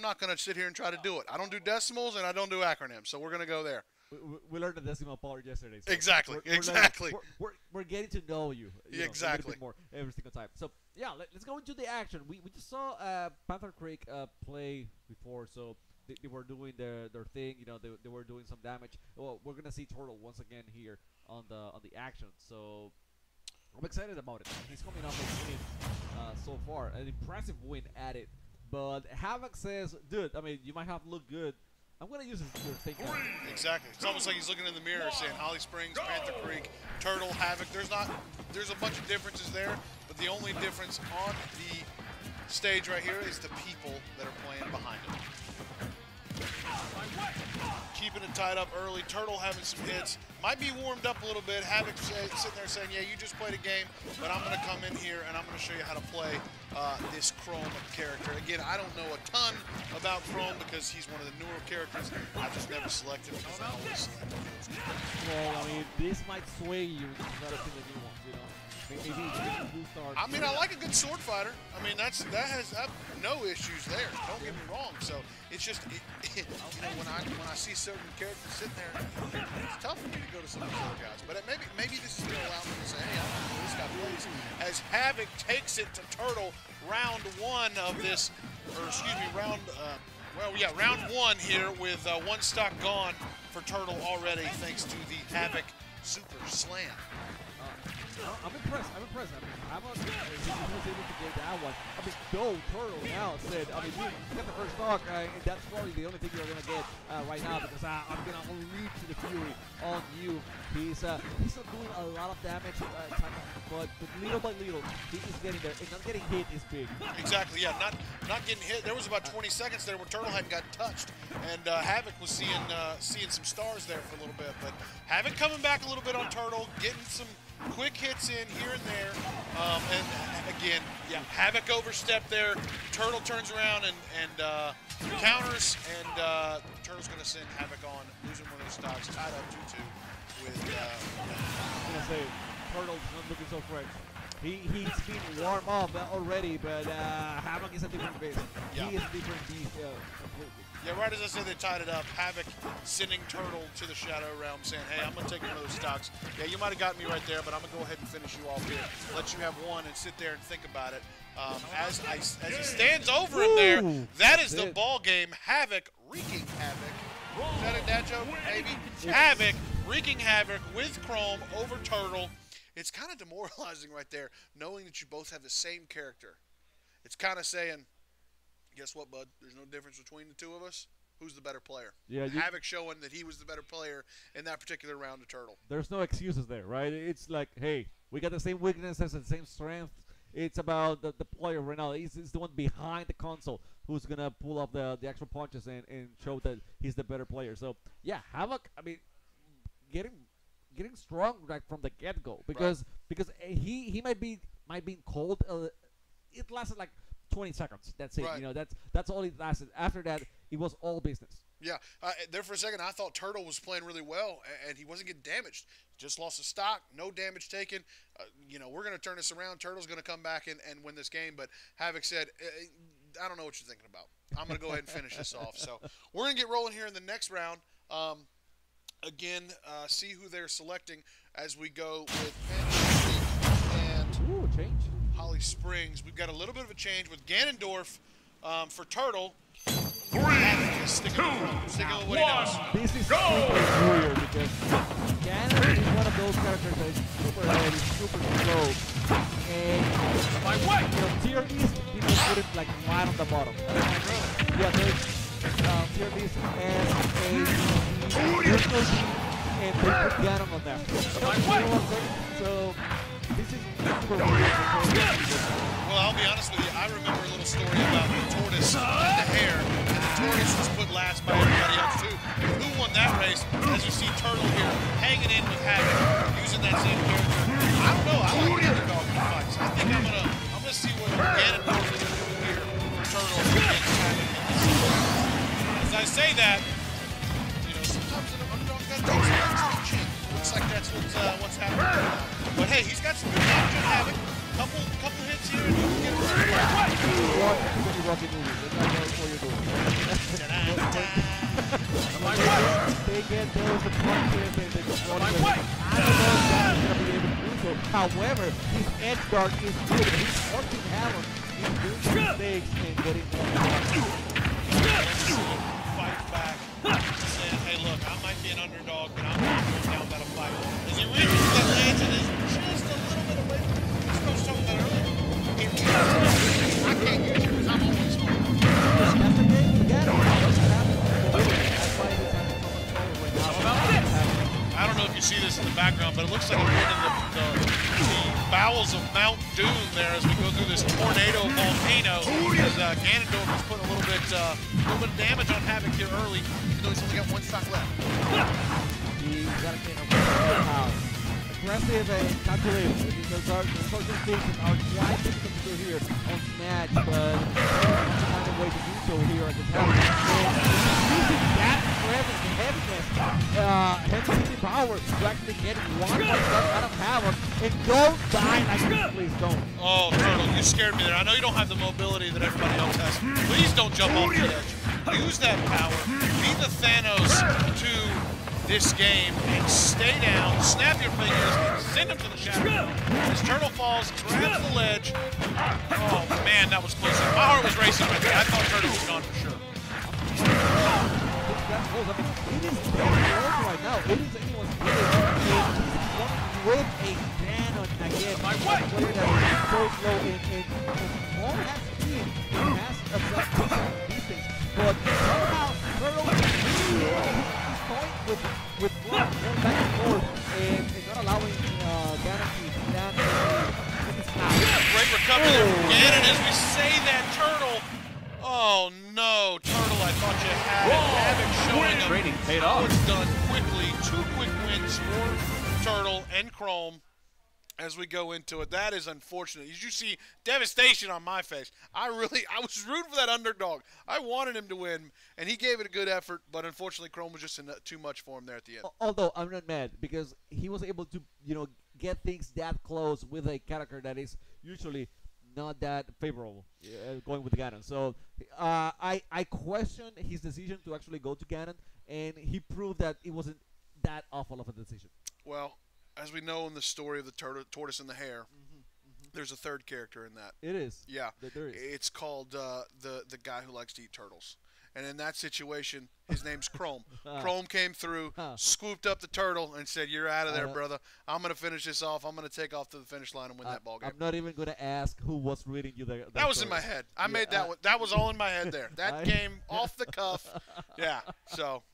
I'm not going to sit here and try to do it. I don't do decimals and I don't do acronyms, so we're going to go there. We, we- learned the decimal part yesterday. So Exactly, we're- we're learning- exactly. We're, we're, we're getting to know you. you Exactly. bit more every single time. So yeah, let, us go into the action. We, we just saw uh, Panther Creek uh, play before, so they, they were doing their, their thing. You know, they, they were doing some damage. Well, we're gonna see Turtle once again here on the on the action. So I'm excited about it. He's coming off a win uh, so far, an impressive win at it. But Havoc says, dude, I mean, you might have to look good. I'm gonna use this, your thing. now." Exactly. It's almost like he's looking in the mirror saying Holly Springs, Panther Creek, Turtle, Havoc. There's not there's a bunch of differences there, but the only difference on the stage right here is the people that are playing behind him. Keeping it tied up early. Turtle having some hits. Might be warmed up a little bit. Havoc sitting there saying, yeah, you just played a game, but I'm going to come in here and I'm going to show you how to play uh, this Chrom character. Again, I don't know a ton about Chrom because he's one of the newer characters. I've just never selected him because I. Well, I mean, this might sway you to you know. I mean, I like a good sword fighter. I mean, that's that has no issues there. Don't get me wrong. So it's just, it, you know, when I when I see certain characters sitting there, it's tough for me to go to some of those guys. But it, maybe maybe this is to allow me to say, hey, I don't know this guy plays. As Havoc takes it to Turtle, round one of this, or excuse me, round. Uh, well, yeah, round one here with uh, one stock gone for Turtle already, thanks to the Havoc Super Slam. Uh, I'm impressed. I'm impressed. I mean, I'm not, he was able to get that one. I mean, Joe Turtle now said, I mean, you got the first stock, uh, and that's probably the only thing you're gonna get uh, right now because I, I'm gonna unleash the fury on you. He's uh, he's not doing a lot of damage, uh, but, but little by little, he is getting there. And not getting hit is big. Exactly, yeah. Not not getting hit. There was about 20 seconds there where Turtle hadn't got touched, and uh, Havoc was seeing uh, seeing some stars there for a little bit. But Havoc coming back a little bit on Turtle, getting some quick hits in here and there. Um, and again, yeah, Havoc overstepped there. Turtle turns around and and uh, counters, and uh, Turtle's going to send Havoc on, losing one of those stocks, tied up 2-2 with. Uh, I'm gonna say, Turtle's not looking so fresh. He, he's been warm up already, but uh, Havoc is a different beast. Yeah. He is a different beast completely. Yeah, right as I said, they tied it up. Havoc sending Turtle to the Shadow Realm, saying, "Hey, I'm gonna take one of those stocks. Yeah, you might have got me right there, but I'm gonna go ahead and finish you off here. Let you have one and sit there and think about it." Um, as I, as he stands over him there, that is the it. ball game. Havoc wreaking havoc. Is that a dad joke, maybe? Havoc wreaking havoc with Chrom over Turtle. It's kind of demoralizing right there, knowing that you both have the same character. It's kind of saying, guess what, bud? There's no difference between the two of us. Who's the better player? Yeah, you- Havoc showing that he was the better player in that particular round of Turtle. There's no excuses there, right? It's like, hey, we got the same weaknesses and the same strength. It's about the, the player right now. He's, he's the one behind the console who's gonna pull up the, the actual punches and, and show that he's the better player. So yeah, Havoc. I mean, getting getting strong right from the get go because because uh, he he might be might be cold. Uh, it lasted like 20 seconds. That's it. Right. You know, that's that's all it lasted. After that, it was all business. Yeah, uh, there for a second I thought Turtle was playing really well, a- and he wasn't getting damaged. Just lost a stock, no damage taken. Uh, you know, we're going to turn this around. Turtle's going to come back and, and win this game. But Havoc said, "Uh, I don't know what you're thinking about. I'm going to go ahead and finish this off. So we're going to get rolling here in the next round. Um, again, uh, see who they're selecting as we go with Holly Springs. We've got a little bit of a change with Ganondorf um, for Turtle. Three, Sticking with, with what one. knows. This is Go! super weird because Ganon is one of those characters that is super heavy, super slow, and My way. you know, tier list people put it like right on the bottom. Yeah, there's um, tier list and a there's team, and they put Ganon on there. My You way. know what I'm saying? So Well, I'll be honest with you. I remember a little story about the tortoise and the hare, and the tortoise was put last by everybody else too. Who won that race? As you see Turtle here hanging in with Havoc, using that same character. I don't know. I like the underdog in fights. I think I'm gonna I'm gonna see what Ganondorf is gonna do here for Turtle against this. As I say that, you know, sometimes an underdog got to. Looks like that's what's uh, what's happening. But hey, he's got some good damage on Havoc. Couple couple hits here and you can get him right. What? the Rocky movie. That's not what you're doing. They, they get those punches and they just run away. I don't know if Ganon is going to be able to do so. However, his edge guard is good. He's working havoc. He's doing some mistakes and getting fight back, saying, hey, look, I might be an underdog, but I'm not going down without a fight. As he reaches that lance and is just a little bit away from him. This was talking about earlier. He I can't use you because I'm always home. That's the game. Ganon. That's what happens. That's why he's having so much trouble right now. I don't know if you see this in the background, but it looks like I'm in the, the, the bowels of Mount Doom there as we go through this tornado volcano. As uh, Ganondorf has put a little bit, uh, little bit of damage on Havoc here early, even though he's only got one stock left. He's got to get house. Aggressive and calculated. Those are the social stations are quite difficult to do here on Smash, but there's find a way to do so here at the. And using that presence heaviness, uh, power to actually get one more out of Havoc and don't die like this, please don't. Oh, Turtle, you scared me there. I know you don't have the mobility that everybody else has. Please don't jump off the edge. Use that power. Be the Thanos to this game and stay down. Snap your fingers. Send him to the shadow. As Turtle falls, grabs the ledge. Oh, man, that was close. My heart was racing right there. I thought Turtle was gone for sure. It is right now. It is anyone's game. With a Ganon again. My! A player that is so slow and, and, and Paul has speed has a decent defense. But somehow, Turtle with, with block, going back and forth, and, and not allowing uh, Ganon to stand in. Great recovery there from Ganon as we say that Turtle. Oh no, Turtle, I thought you had it. Havoc showing him Training paid off. it's done quickly. Two quick wins for Turtle and Chrom as we go into it. That is unfortunate. As you see devastation on my face. I really, I was rooting for that underdog. I wanted him to win, and he gave it a good effort, but unfortunately, Chrom was just en- too much for him there at the end. Although I'm not mad because he was able to, you know, get things that close with a character that is usually not that favorable uh, going with Ganon. So uh, I I question his decision to actually go to Ganon, and he proved that it wasn't that awful of a decision. Well, as we know in the story of the tur- tortoise and the hare, there's a third character in that. It is. Yeah, There- there is. it's called uh, the the guy who likes to eat turtles. And in that situation, his name's Chrom. Chrom came through, Huh. swooped up the turtle, and said, "You're out of there, Uh, brother. I'm gonna finish this off. I'm gonna take off to the finish line and win Uh, that ball game." I'm not even gonna ask who was reading you the. that was in my head. I made that uh, one. That was all in my head there. That I- game off the cuff. Yeah. So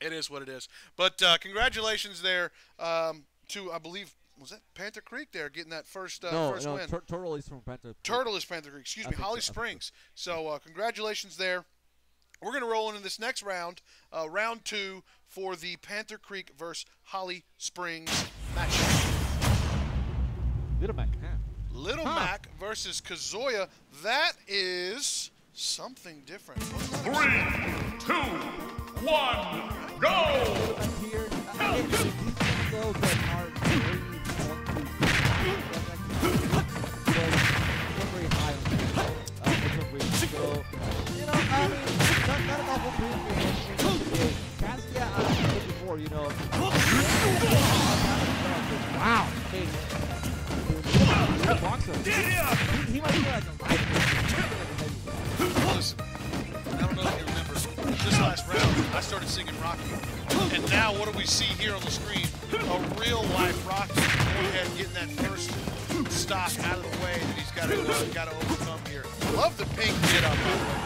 it is what it is. But uh, congratulations there um, to I believe was that Panther Creek there getting that first uh, No, first no, win. Tur- Turtle is from Panther. Turtle is Panther Creek. Excuse I me, Holly so, I think Springs. So uh, congratulations there. We're going to roll into this next round, uh, round two for the Panther Creek versus Holly Springs matchup. Little Mac. Huh. Little Huh. Mac versus Kazuya. That is something different. Three, two, one, he, he might be like a light. I don't know this last round, I started singing Rocky. And now what do we see here on the screen? A real life Rocky going ahead and getting that first stock out of the way that he's got to uh, got to overcome here. Love the pink get up.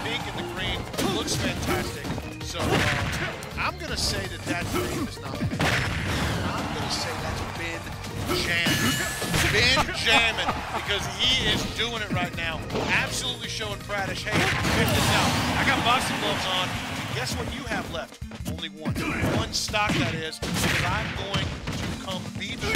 Pink and the green looks fantastic. So uh, I'm going to say that that green is not pink. I'm going to say that's Ben jamming. Ben jamming because he is doing it right now. Absolutely showing Pradish, hey, check this out. I got boxing gloves on. And guess what you have left? Only one. One stock, that is, because I'm going to come beat you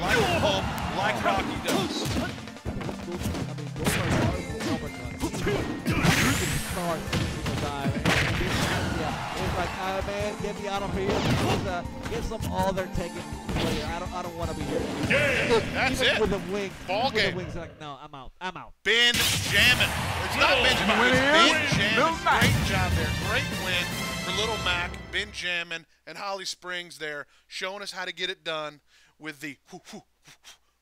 like a pump, like Rocky does. Those are powerful overcuts. He can start every single time. And this Cassia It's like, ah man, get me out of here. Just, uh, get some other taking player. I don't, I don't want to be here. Game. That's Even it. With the wing, Ball game. with the wings, like, no, I'm out. I'm out. Ben Jammin. It's not Benjamin, Win it's Ben it. Jammin. Great job there. Great win for Little Mac, Ben Jammin, and Holly Springs there, showing us how to get it done with the whoo, whoo,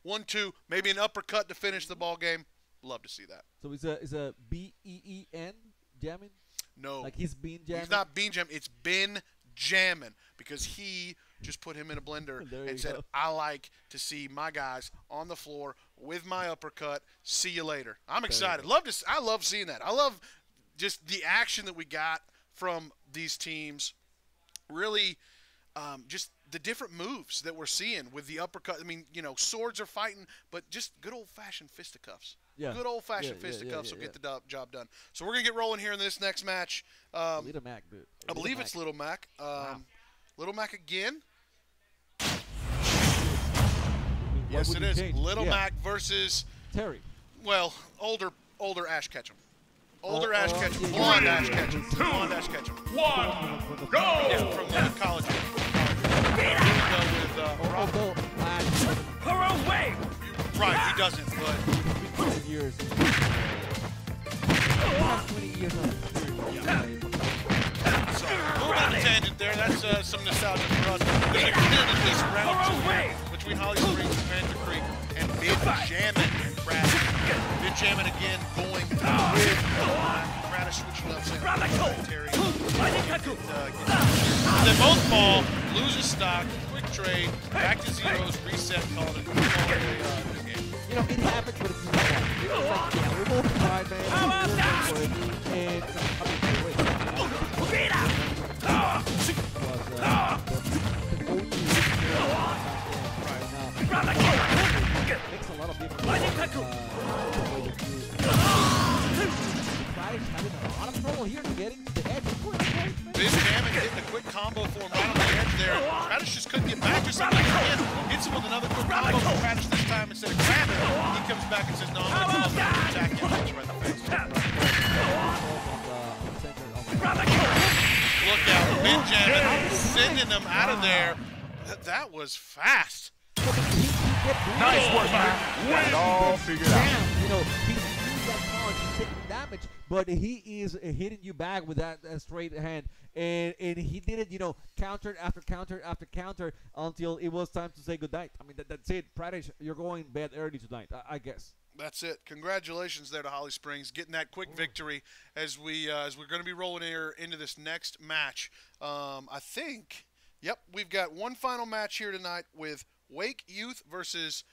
one, two, maybe an uppercut to finish the ball game. Love to see that. So it's a, it's a B E E N jamming. No, Like he's being jamming. he's not Ben Jam. It's Ben jamming because he just put him in a blender and said, go. "I like to see my guys on the floor with my uppercut. See you later." I'm excited. Love to. I love seeing that. I love just the action that we got from these teams. Really, um, just the different moves that we're seeing with the uppercut. I mean, you know, swords are fighting, but just good old fashioned fisticuffs. Yeah. Good old fashioned Yeah, yeah, yeah, fisticuffs yeah, will yeah. get the do- job done. So we're gonna get rolling here in this next match. Um, Little Mac, dude. I believe it's Little Mac. Um, Little Mac again. Yes, it is. Little Mac versus Terry. well, older older Ash Ketchum. Older Oh, Ash oh, Ketchum. yeah, yeah, Blonde yeah, Ash Ketchum. Two. Blonde Ash Ketchum. One. Go. Yeah, from the college. Here we go with uh, Rob- Although Ash, Right, he doesn't, but 15 years. He has 20 years of. So, a of a tangent there. That's uh, some nostalgia for us. There's a in this round two between Holly Springs and Panther Creek and Benjamin and Cradish. Benjamin again going with uh, switching up saying, Terry. Uh, they both fall, lose a stock, quick trade, back to zeros, reset, call it, call it a uh. You know, it happens, but it's not fun. It was like, yeah, we're both tried, man. Both going for. And, I mean, wait. Was, uh, the OG right now. Makes a lot of difference. Uh, the way that you- Price having a lot of trouble here getting to the edge. Quick, quick, getting a quick combo for him right on the edge there. Radish just couldn't get back just like he again. Hits him with another quick combo for Radish this time instead of grabbing him. He comes back and says, no, I'm going to come up and attack him. Hits right in the face. On the- on the center of the- Look out. Benjamin sending him out of there. That, that was fast. Nice work, man. Got it all figured out. Damn, you know, he's using that punch, he's taking damage, but he is hitting you back with that uh, straight hand. And and he did it, you know, counter after counter after counter until it was time to say goodnight. I mean, that, that's it. Pradish, you're going bed early tonight, I, I guess. That's it. Congratulations there to Holly Springs getting that quick victory as we uh, as we're going to be rolling here into this next match. Um, I think, yep, we've got one final match here tonight with Wake Youth versus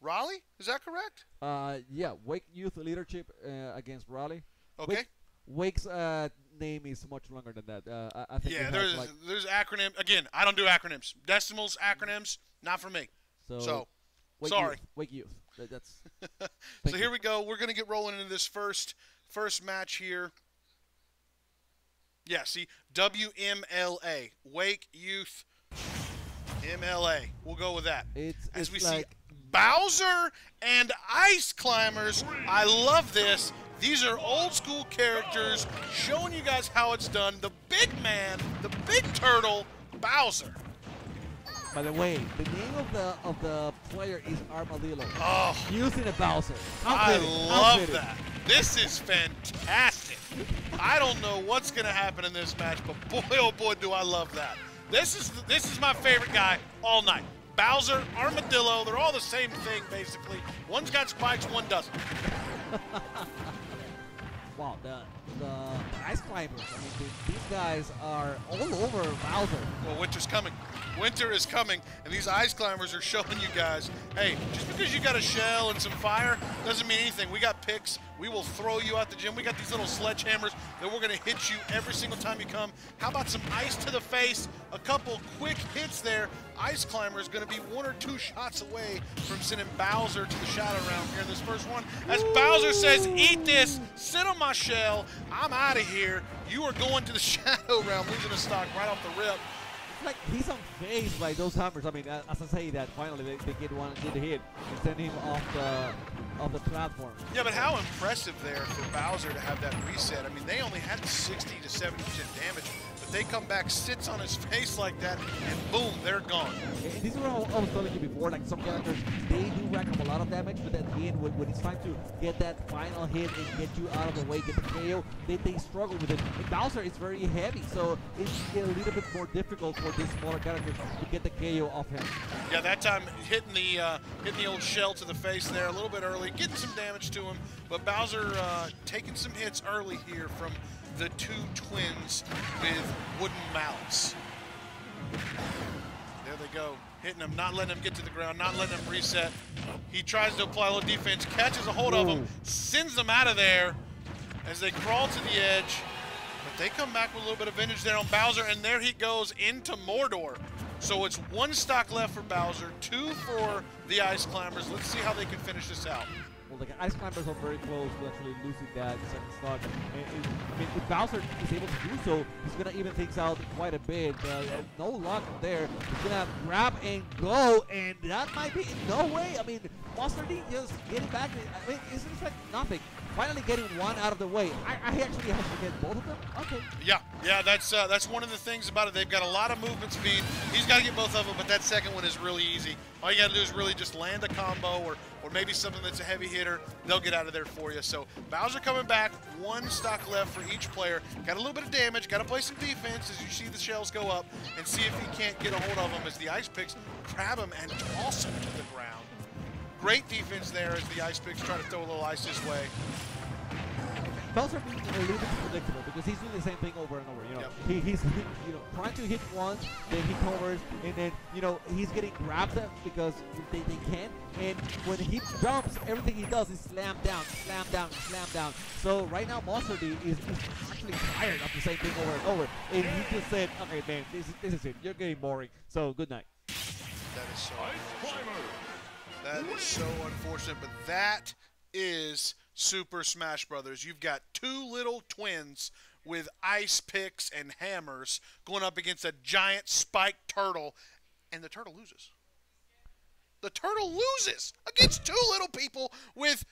Raleigh. Is that correct? Uh, yeah, Wake Youth Leadership uh, against Raleigh. Okay. Wake, Wake's uh, name is much longer than that. Uh, I, I think Yeah, there's like, there's acronym. Again, I don't do acronyms. Decimals, acronyms, not for me. so. So, Wake sorry. Youth, Wake Youth. That, that's. so here you. we go. We're gonna get rolling into this first first match here. Yeah, see, WMLA, Wake Youth MLA. We'll go with that. It's, As it's we like, see Bowser and Ice Climbers. I love this. These are old school characters showing you guys how it's done. The big man, the big turtle, Bowser. By the way, the name of the of the player is Armadillo. Oh, Using a Bowser. I love that. This is fantastic. I don't know what's going to happen in this match, but boy, oh boy, do I love that. This is this is my favorite guy all night. Bowser, Armadillo, they're all the same thing basically. One's got spikes, one doesn't. Wow, the the ice climbers. I mean, the, these guys are all over Bowser. Well, winter's coming. Winter is coming, and these ice climbers are showing you guys, hey, just because you got a shell and some fire doesn't mean anything. We got picks. We will throw you out the gym. We got these little sledgehammers that we're going to hit you every single time you come. How about some ice to the face? A couple quick hits there. Ice climber is going to be one or two shots away from sending Bowser to the shadow round here in this first one. As Bowser says, eat this, sit on my shell. I'm out of here. You are going to the shadow round, losing a stock right off the rip. Like he's unfazed by those hammers. I mean, as I say that, finally they, they get one, a hit, and send him off the of the platform. Yeah, but how impressive there for Bowser to have that reset. I mean, they only had 60 to 70% damage, but they come back, sits on his face like that, and boom, they're gone. And what I was- I was telling you before, like some characters, they do rack up a lot of damage, but at the end, when, when it's time to get that final hit and get you out of the way, get the KO, they, they struggle with it. And Bowser is very heavy, so it's a little bit more difficult for these smaller characters to get the KO off him. Yeah, that time hitting the uh, hitting the old shell to the face there a little bit early, getting some damage to him. But Bowser uh, taking some hits early here from the two twins with wooden mouths. There they go, hitting him, not letting him get to the ground, not letting him reset. He tries to apply a little defense, catches a hold of him, sends them out of there as they crawl to the edge. But they come back with a little bit of vintage there on Bowser, and there he goes into Mordor. So it's one stock left for Bowser, two for the Ice Climbers. Let's see how they can finish this out. Well, like Ice Climbers are very close to actually losing that second stock. And, and, I mean, if Bowser is able to do so, he's gonna even things out quite a bit. But uh, no luck there. He's gonna grab and go, and that might be in no way. I mean, Monster D just getting back. I mean, it's just like nothing. Finally getting one out of the way. I, I actually have to get both of them. Okay. Yeah, yeah, that's uh, that's one of the things about it. They've got a lot of movement speed. He's got to get both of them, but that second one is really easy. All you got to do is really just land a combo or, or maybe something that's a heavy hitter. They'll get out of there for you. So Bowser coming back, one stock left for each player. Got a little bit of damage. Got to play some defense as you see the shells go up and see if he can't get a hold of them as the ice picks grab him and toss him to the ground. Great defense there as the ice picks try to throw a little ice his way. Bowser being a little bit predictable because he's doing the same thing over and over. You know, Yep. he, he's you know trying to hit once, then he covers, and then you know he's getting grabbed at because they, they can. And when he jumps, everything he does is slam down, slam down, slam down. So right now, Monster D is, is actually tired of the same thing over and over, and he just said, "Okay, man, this is this is it. You're getting boring. So good night." That is so. That is so unfortunate, but that is Super Smash Brothers. You've got two little twins with ice picks and hammers going up against a giant spiked turtle, and the turtle loses. The turtle loses against two little people with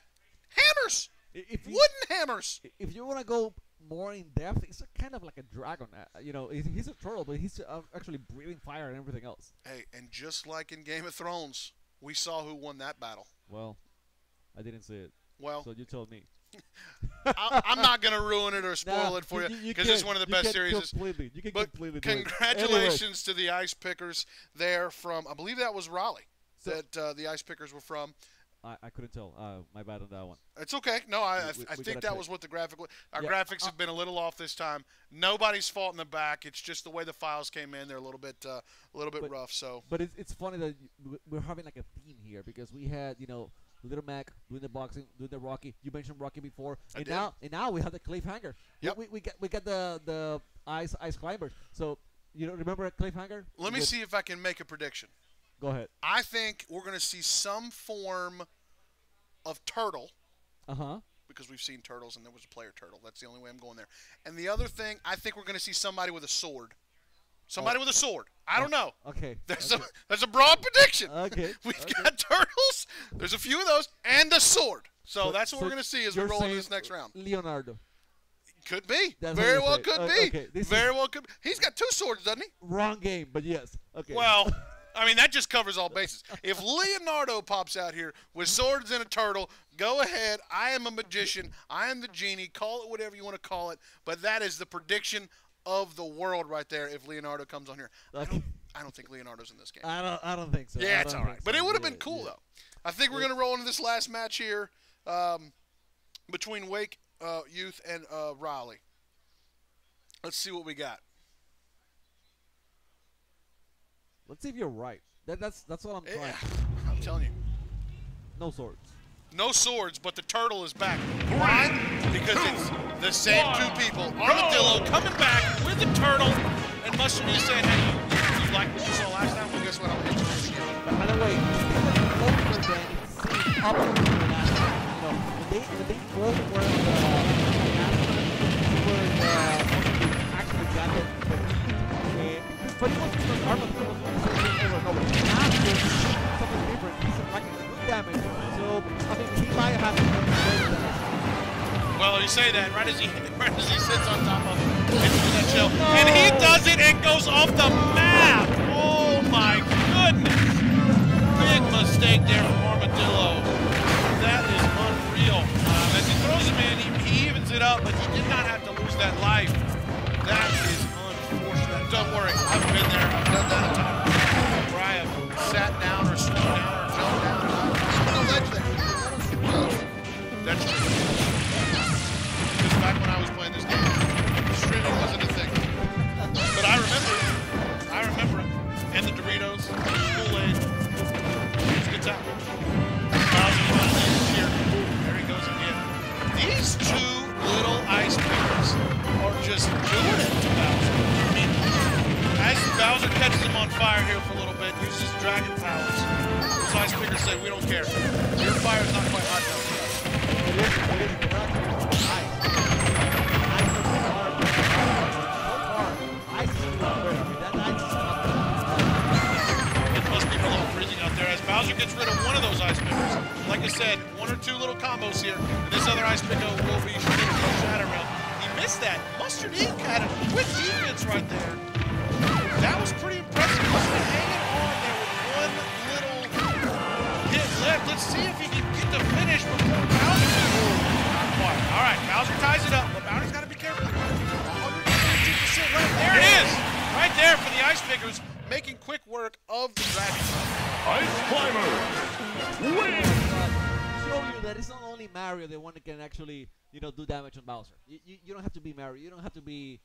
hammers, If you, wooden hammers. if you want to go more in depth, it's a kind of like a dragon. Uh, you know, he's, he's a turtle, but he's uh, actually breathing fire and everything else. Hey, and just like in Game of Thrones, we saw who won that battle. Well, I didn't see it, Well, so you told me. I, I'm not going to ruin it or spoil Nah, it for you because it's one of the best series. Completely, you can But completely. congratulations to the Ice Pickers there from, I believe that was Raleigh So- that uh, the Ice Pickers were from. I, I couldn't tell. Uh, my bad on that one. It's okay. No, I, I, We- I think that was what the graphic was. Our Yeah, graphics uh, have been a little off this time. Nobody's fault in the back. It's just the way the files came in. They're a little bit, uh, a little bit But- rough. So But it's, it's funny that we're having like a theme here because we had you know Little Mac doing the boxing, doing the Rocky. You mentioned Rocky before, I and did. now and now we have the cliffhanger. We- Yep. We, we got we get the the ice ice climbers. So you know remember a cliffhanger? let me see if I can make a prediction. Go ahead. I think we're going to see some form of turtle Uh huh. because we've seen turtles and there was a player turtle. That's the only way I'm going there. And the other thing, I think we're going to see somebody with a sword. Somebody with a sword. I don't know. Okay. There's okay. a there's a broad prediction. Okay, We've okay. got turtles. There's a few of those and a sword. So, that's what so we're going to see as we roll into this next round. Leonardo. Could be. That's Very well could Uh, be. okay, Very well could. Be. He's got two swords, doesn't he? Wrong game, but yes. Okay. Well, I mean that just covers all bases. If Leonardo pops out here with swords and a turtle, go ahead. I am a magician. I am the genie. Call it whatever you want to call it. But that is the prediction of the world right there. If Leonardo comes on here, I don't, I don't think Leonardo's in this game. I don't. I don't think so. yeah, it's all right. think But it would have been cool yeah. though. I think we're gonna roll into this last match here um, between Wake uh, Youth and uh, Raleigh. Let's see what we got. Let's see if you're right. That, that's that's what I'm trying. Yeah, I'm telling you. No swords. No swords, but the turtle is back. Because it's the same two people. Armadillo coming back with the turtle, and Mustard is saying, "Hey, you, you like what you saw last time? Well, guess what? I'm gonna hit you with it again." By the way, they were closer than it seemed up until the last time. You know, when they when they both were uh, last time, they were uh, actually got it. But, uh, but it was Armadillo was doing the same thing over and over. Now he's something different. He's like good damage. So I mean, he might have to do damage. Well, you say that right as he right as he sits on top of that Shell. And he does it and goes off the map. Oh my goodness. Big mistake there from Armadillo. That is unreal. Um, as he throws him in, he, he evens it up, but he did not have to lose that life. That is unfortunate. Don't worry, Bowser. You, you, you don't have to be Mario. You don't have to be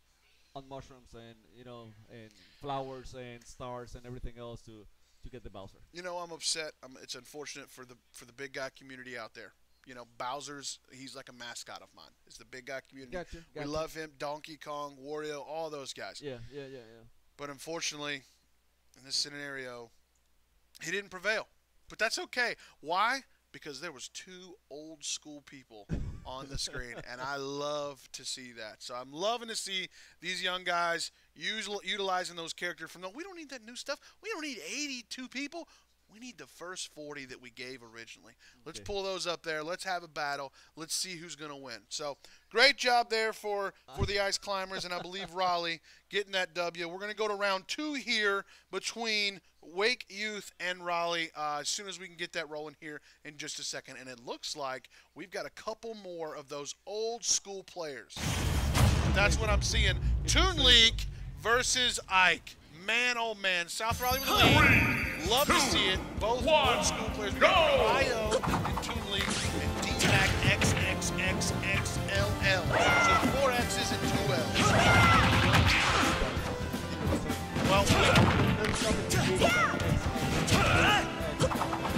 on mushrooms and you know and flowers and stars and everything else to to get the Bowser. You know, I'm upset. i it's unfortunate for the for the big guy community out there. You know, Bowser's he's like a mascot of mine. It's the big guy community. Gotcha, We love him. Donkey Kong, Wario, all those guys. Yeah, yeah, yeah, yeah. But unfortunately, in this scenario, he didn't prevail. But that's okay. Why? Because there was two old school people on the screen, and I love to see that. So I'm loving to see these young guys utilizing those characters from the. We don't need that new stuff. We don't need 82 people. We need the first 40 that we gave originally. Let's Okay. pull those up there. Let's have a battle. Let's see who's going to win. So great job there for for the ice climbers, and I believe Raleigh getting that W. We're going to go to round two here between Wake Youth and Raleigh uh, as soon as we can get that rolling here in just a second. And it looks like we've got a couple more of those old school players. That's what I'm seeing. Toon Link versus Ike. Man, oh man. South Raleigh with the lead. Love to see it. Both one, school players. Go! IO and Toon Link and D-Mac XXXXLL. So four X's and two L's. Well,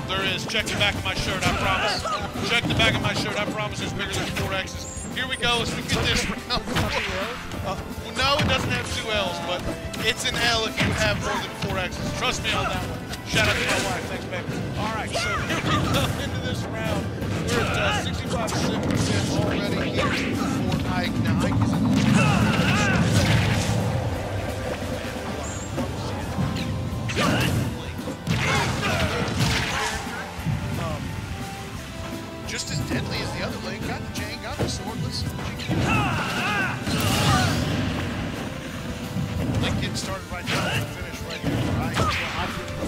there is. Check the back of my shirt, I promise. Check the back of my shirt, I promise it's bigger than four X's. Here we go as we get this round. Uh, well, no, it doesn't have two L's, but it's an L if you have more than four X's. Trust me on that one. Shout out to my wife. Thanks, baby. All right, so here we go into this round. We're at uh, 65 percent already here for Ike. Now, Ike is in just as deadly as the other link. Got the chain, got the getting started right now. Right here.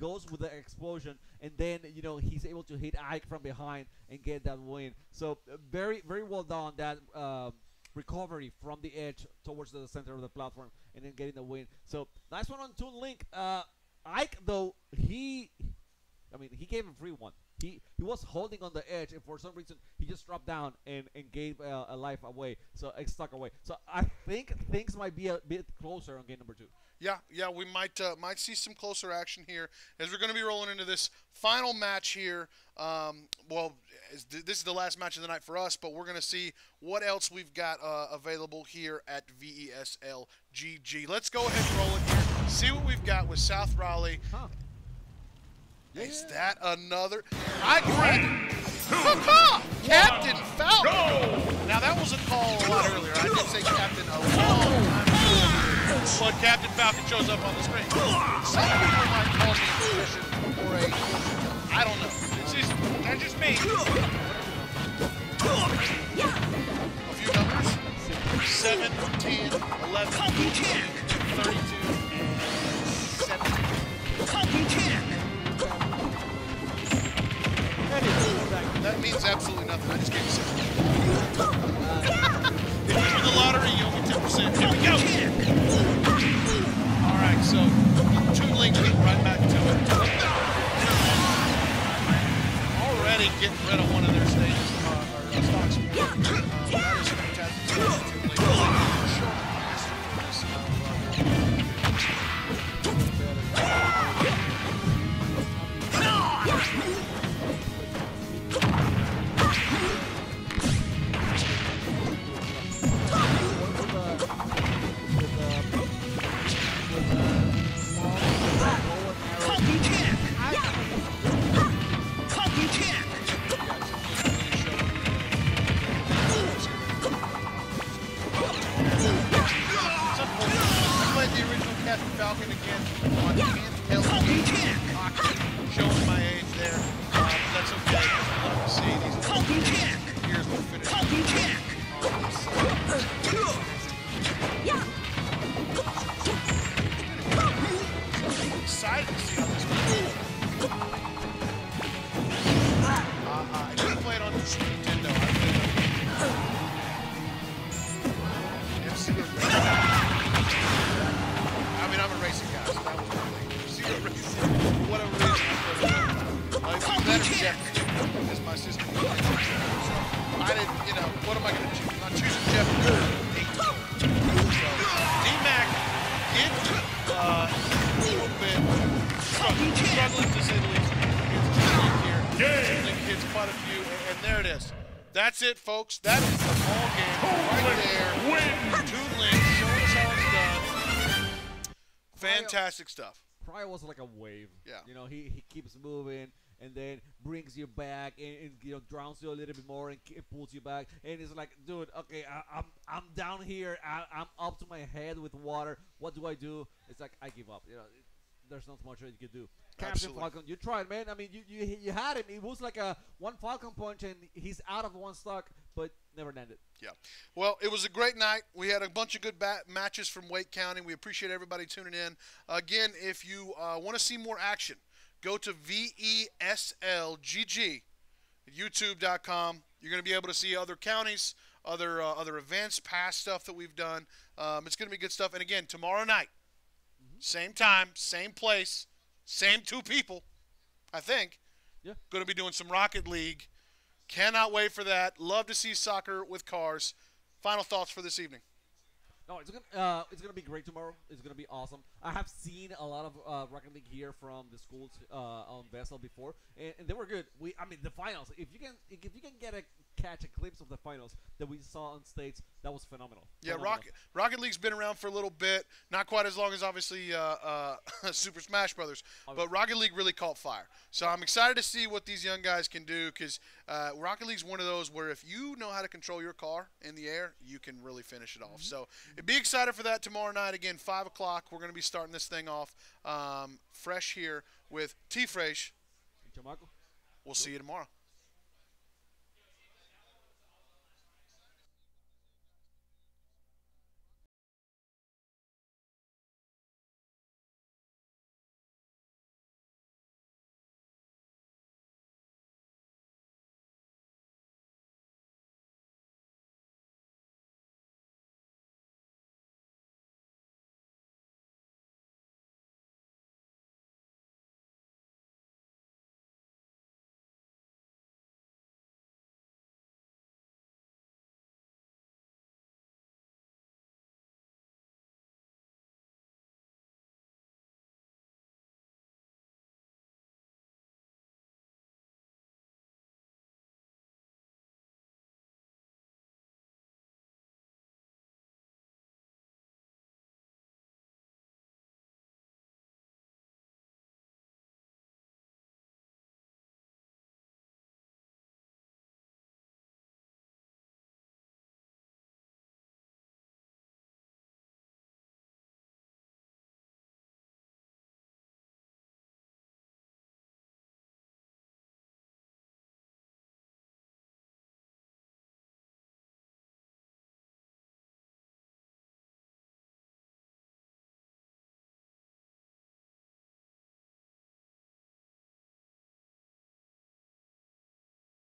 Goes with the explosion, and then you know he's able to hit Ike from behind and get that win. So uh, very very well done that um, recovery from the edge towards the center of the platform, and then getting the win. So nice one on Toon Link. Uh, Ike though he, I mean he gave him free one. He, he was holding on the edge, and for some reason he just dropped down and, and gave uh, a life away. So it stuck away. So I think things might be a bit closer on game number two. Yeah, yeah, we might uh, might see some closer action here as we're going to be rolling into this final match here. Um, well, th- this is the last match of the night for us, but we're going to see what else we've got uh, available here at VESL GG. Let's go ahead and roll it here. See what we've got with South Raleigh. Huh. Is that another? I Caw-caw! Captain Falcon. Now that was a call a lot earlier. I did say Captain a long time ago, but Captain Falcon shows up on the screen. Some people might call me a musician or a I don't know. It's just that's just me. A few numbers. 7, 10, 11, 32, and 17. That means absolutely nothing. I just gave you something. if you win the lottery, you owe me 10%. Here we go. All right, so Toon Link right back to it. Already getting rid of one of their folks. That is the ball game right there. Toon Link showing us how it's done. Fantastic stuff. Pryor was like a wave. Yeah. You know, he, he keeps moving and then brings you back and, and you know drowns you a little bit more and k- pulls you back and it's like, dude, okay, I, I'm I'm down here. I, I'm up to my head with water. What do I do? It's like I give up. You know, it, there's not much that you can do. Captain Absolutely. Falcon, you tried, man. I mean, you, you you had him. It was like a one Falcon punch and he's out of one stock, but never landed. Yeah. Well, it was a great night. We had a bunch of good bat- matches from Wake County. We appreciate everybody tuning in. Again, if you uh, want to see more action, go to VESLGG YouTube.com. You're going to be able to see other counties, other uh, other events, past stuff that we've done. Um, it's going to be good stuff. And again, tomorrow night, same time, same place, same two people, I think. Yeah. Going to be doing some Rocket League. Cannot wait for that. Love to see soccer with cars. Final thoughts for this evening. No, it's gonna uh, it's gonna be great tomorrow. It's gonna be awesome. I have seen a lot of uh, Rocket League here from the schools uh, on VESL before, and, and they were good. We, I mean, the finals. If you can, if you can get a catch a glimpse of the finals that we saw on states, that was phenomenal. Yeah, Phenomenal. Rocket Rocket League's been around for a little bit, not quite as long as obviously uh, uh, Super Smash Brothers, but Rocket League really caught fire. So I'm excited to see what these young guys can do because uh, Rocket League's one of those where if you know how to control your car in the air, you can really finish it off. So be excited for that tomorrow night. Again, five o'clock. We're going to be starting this thing off um, fresh here with T Fresh. We'll see you tomorrow.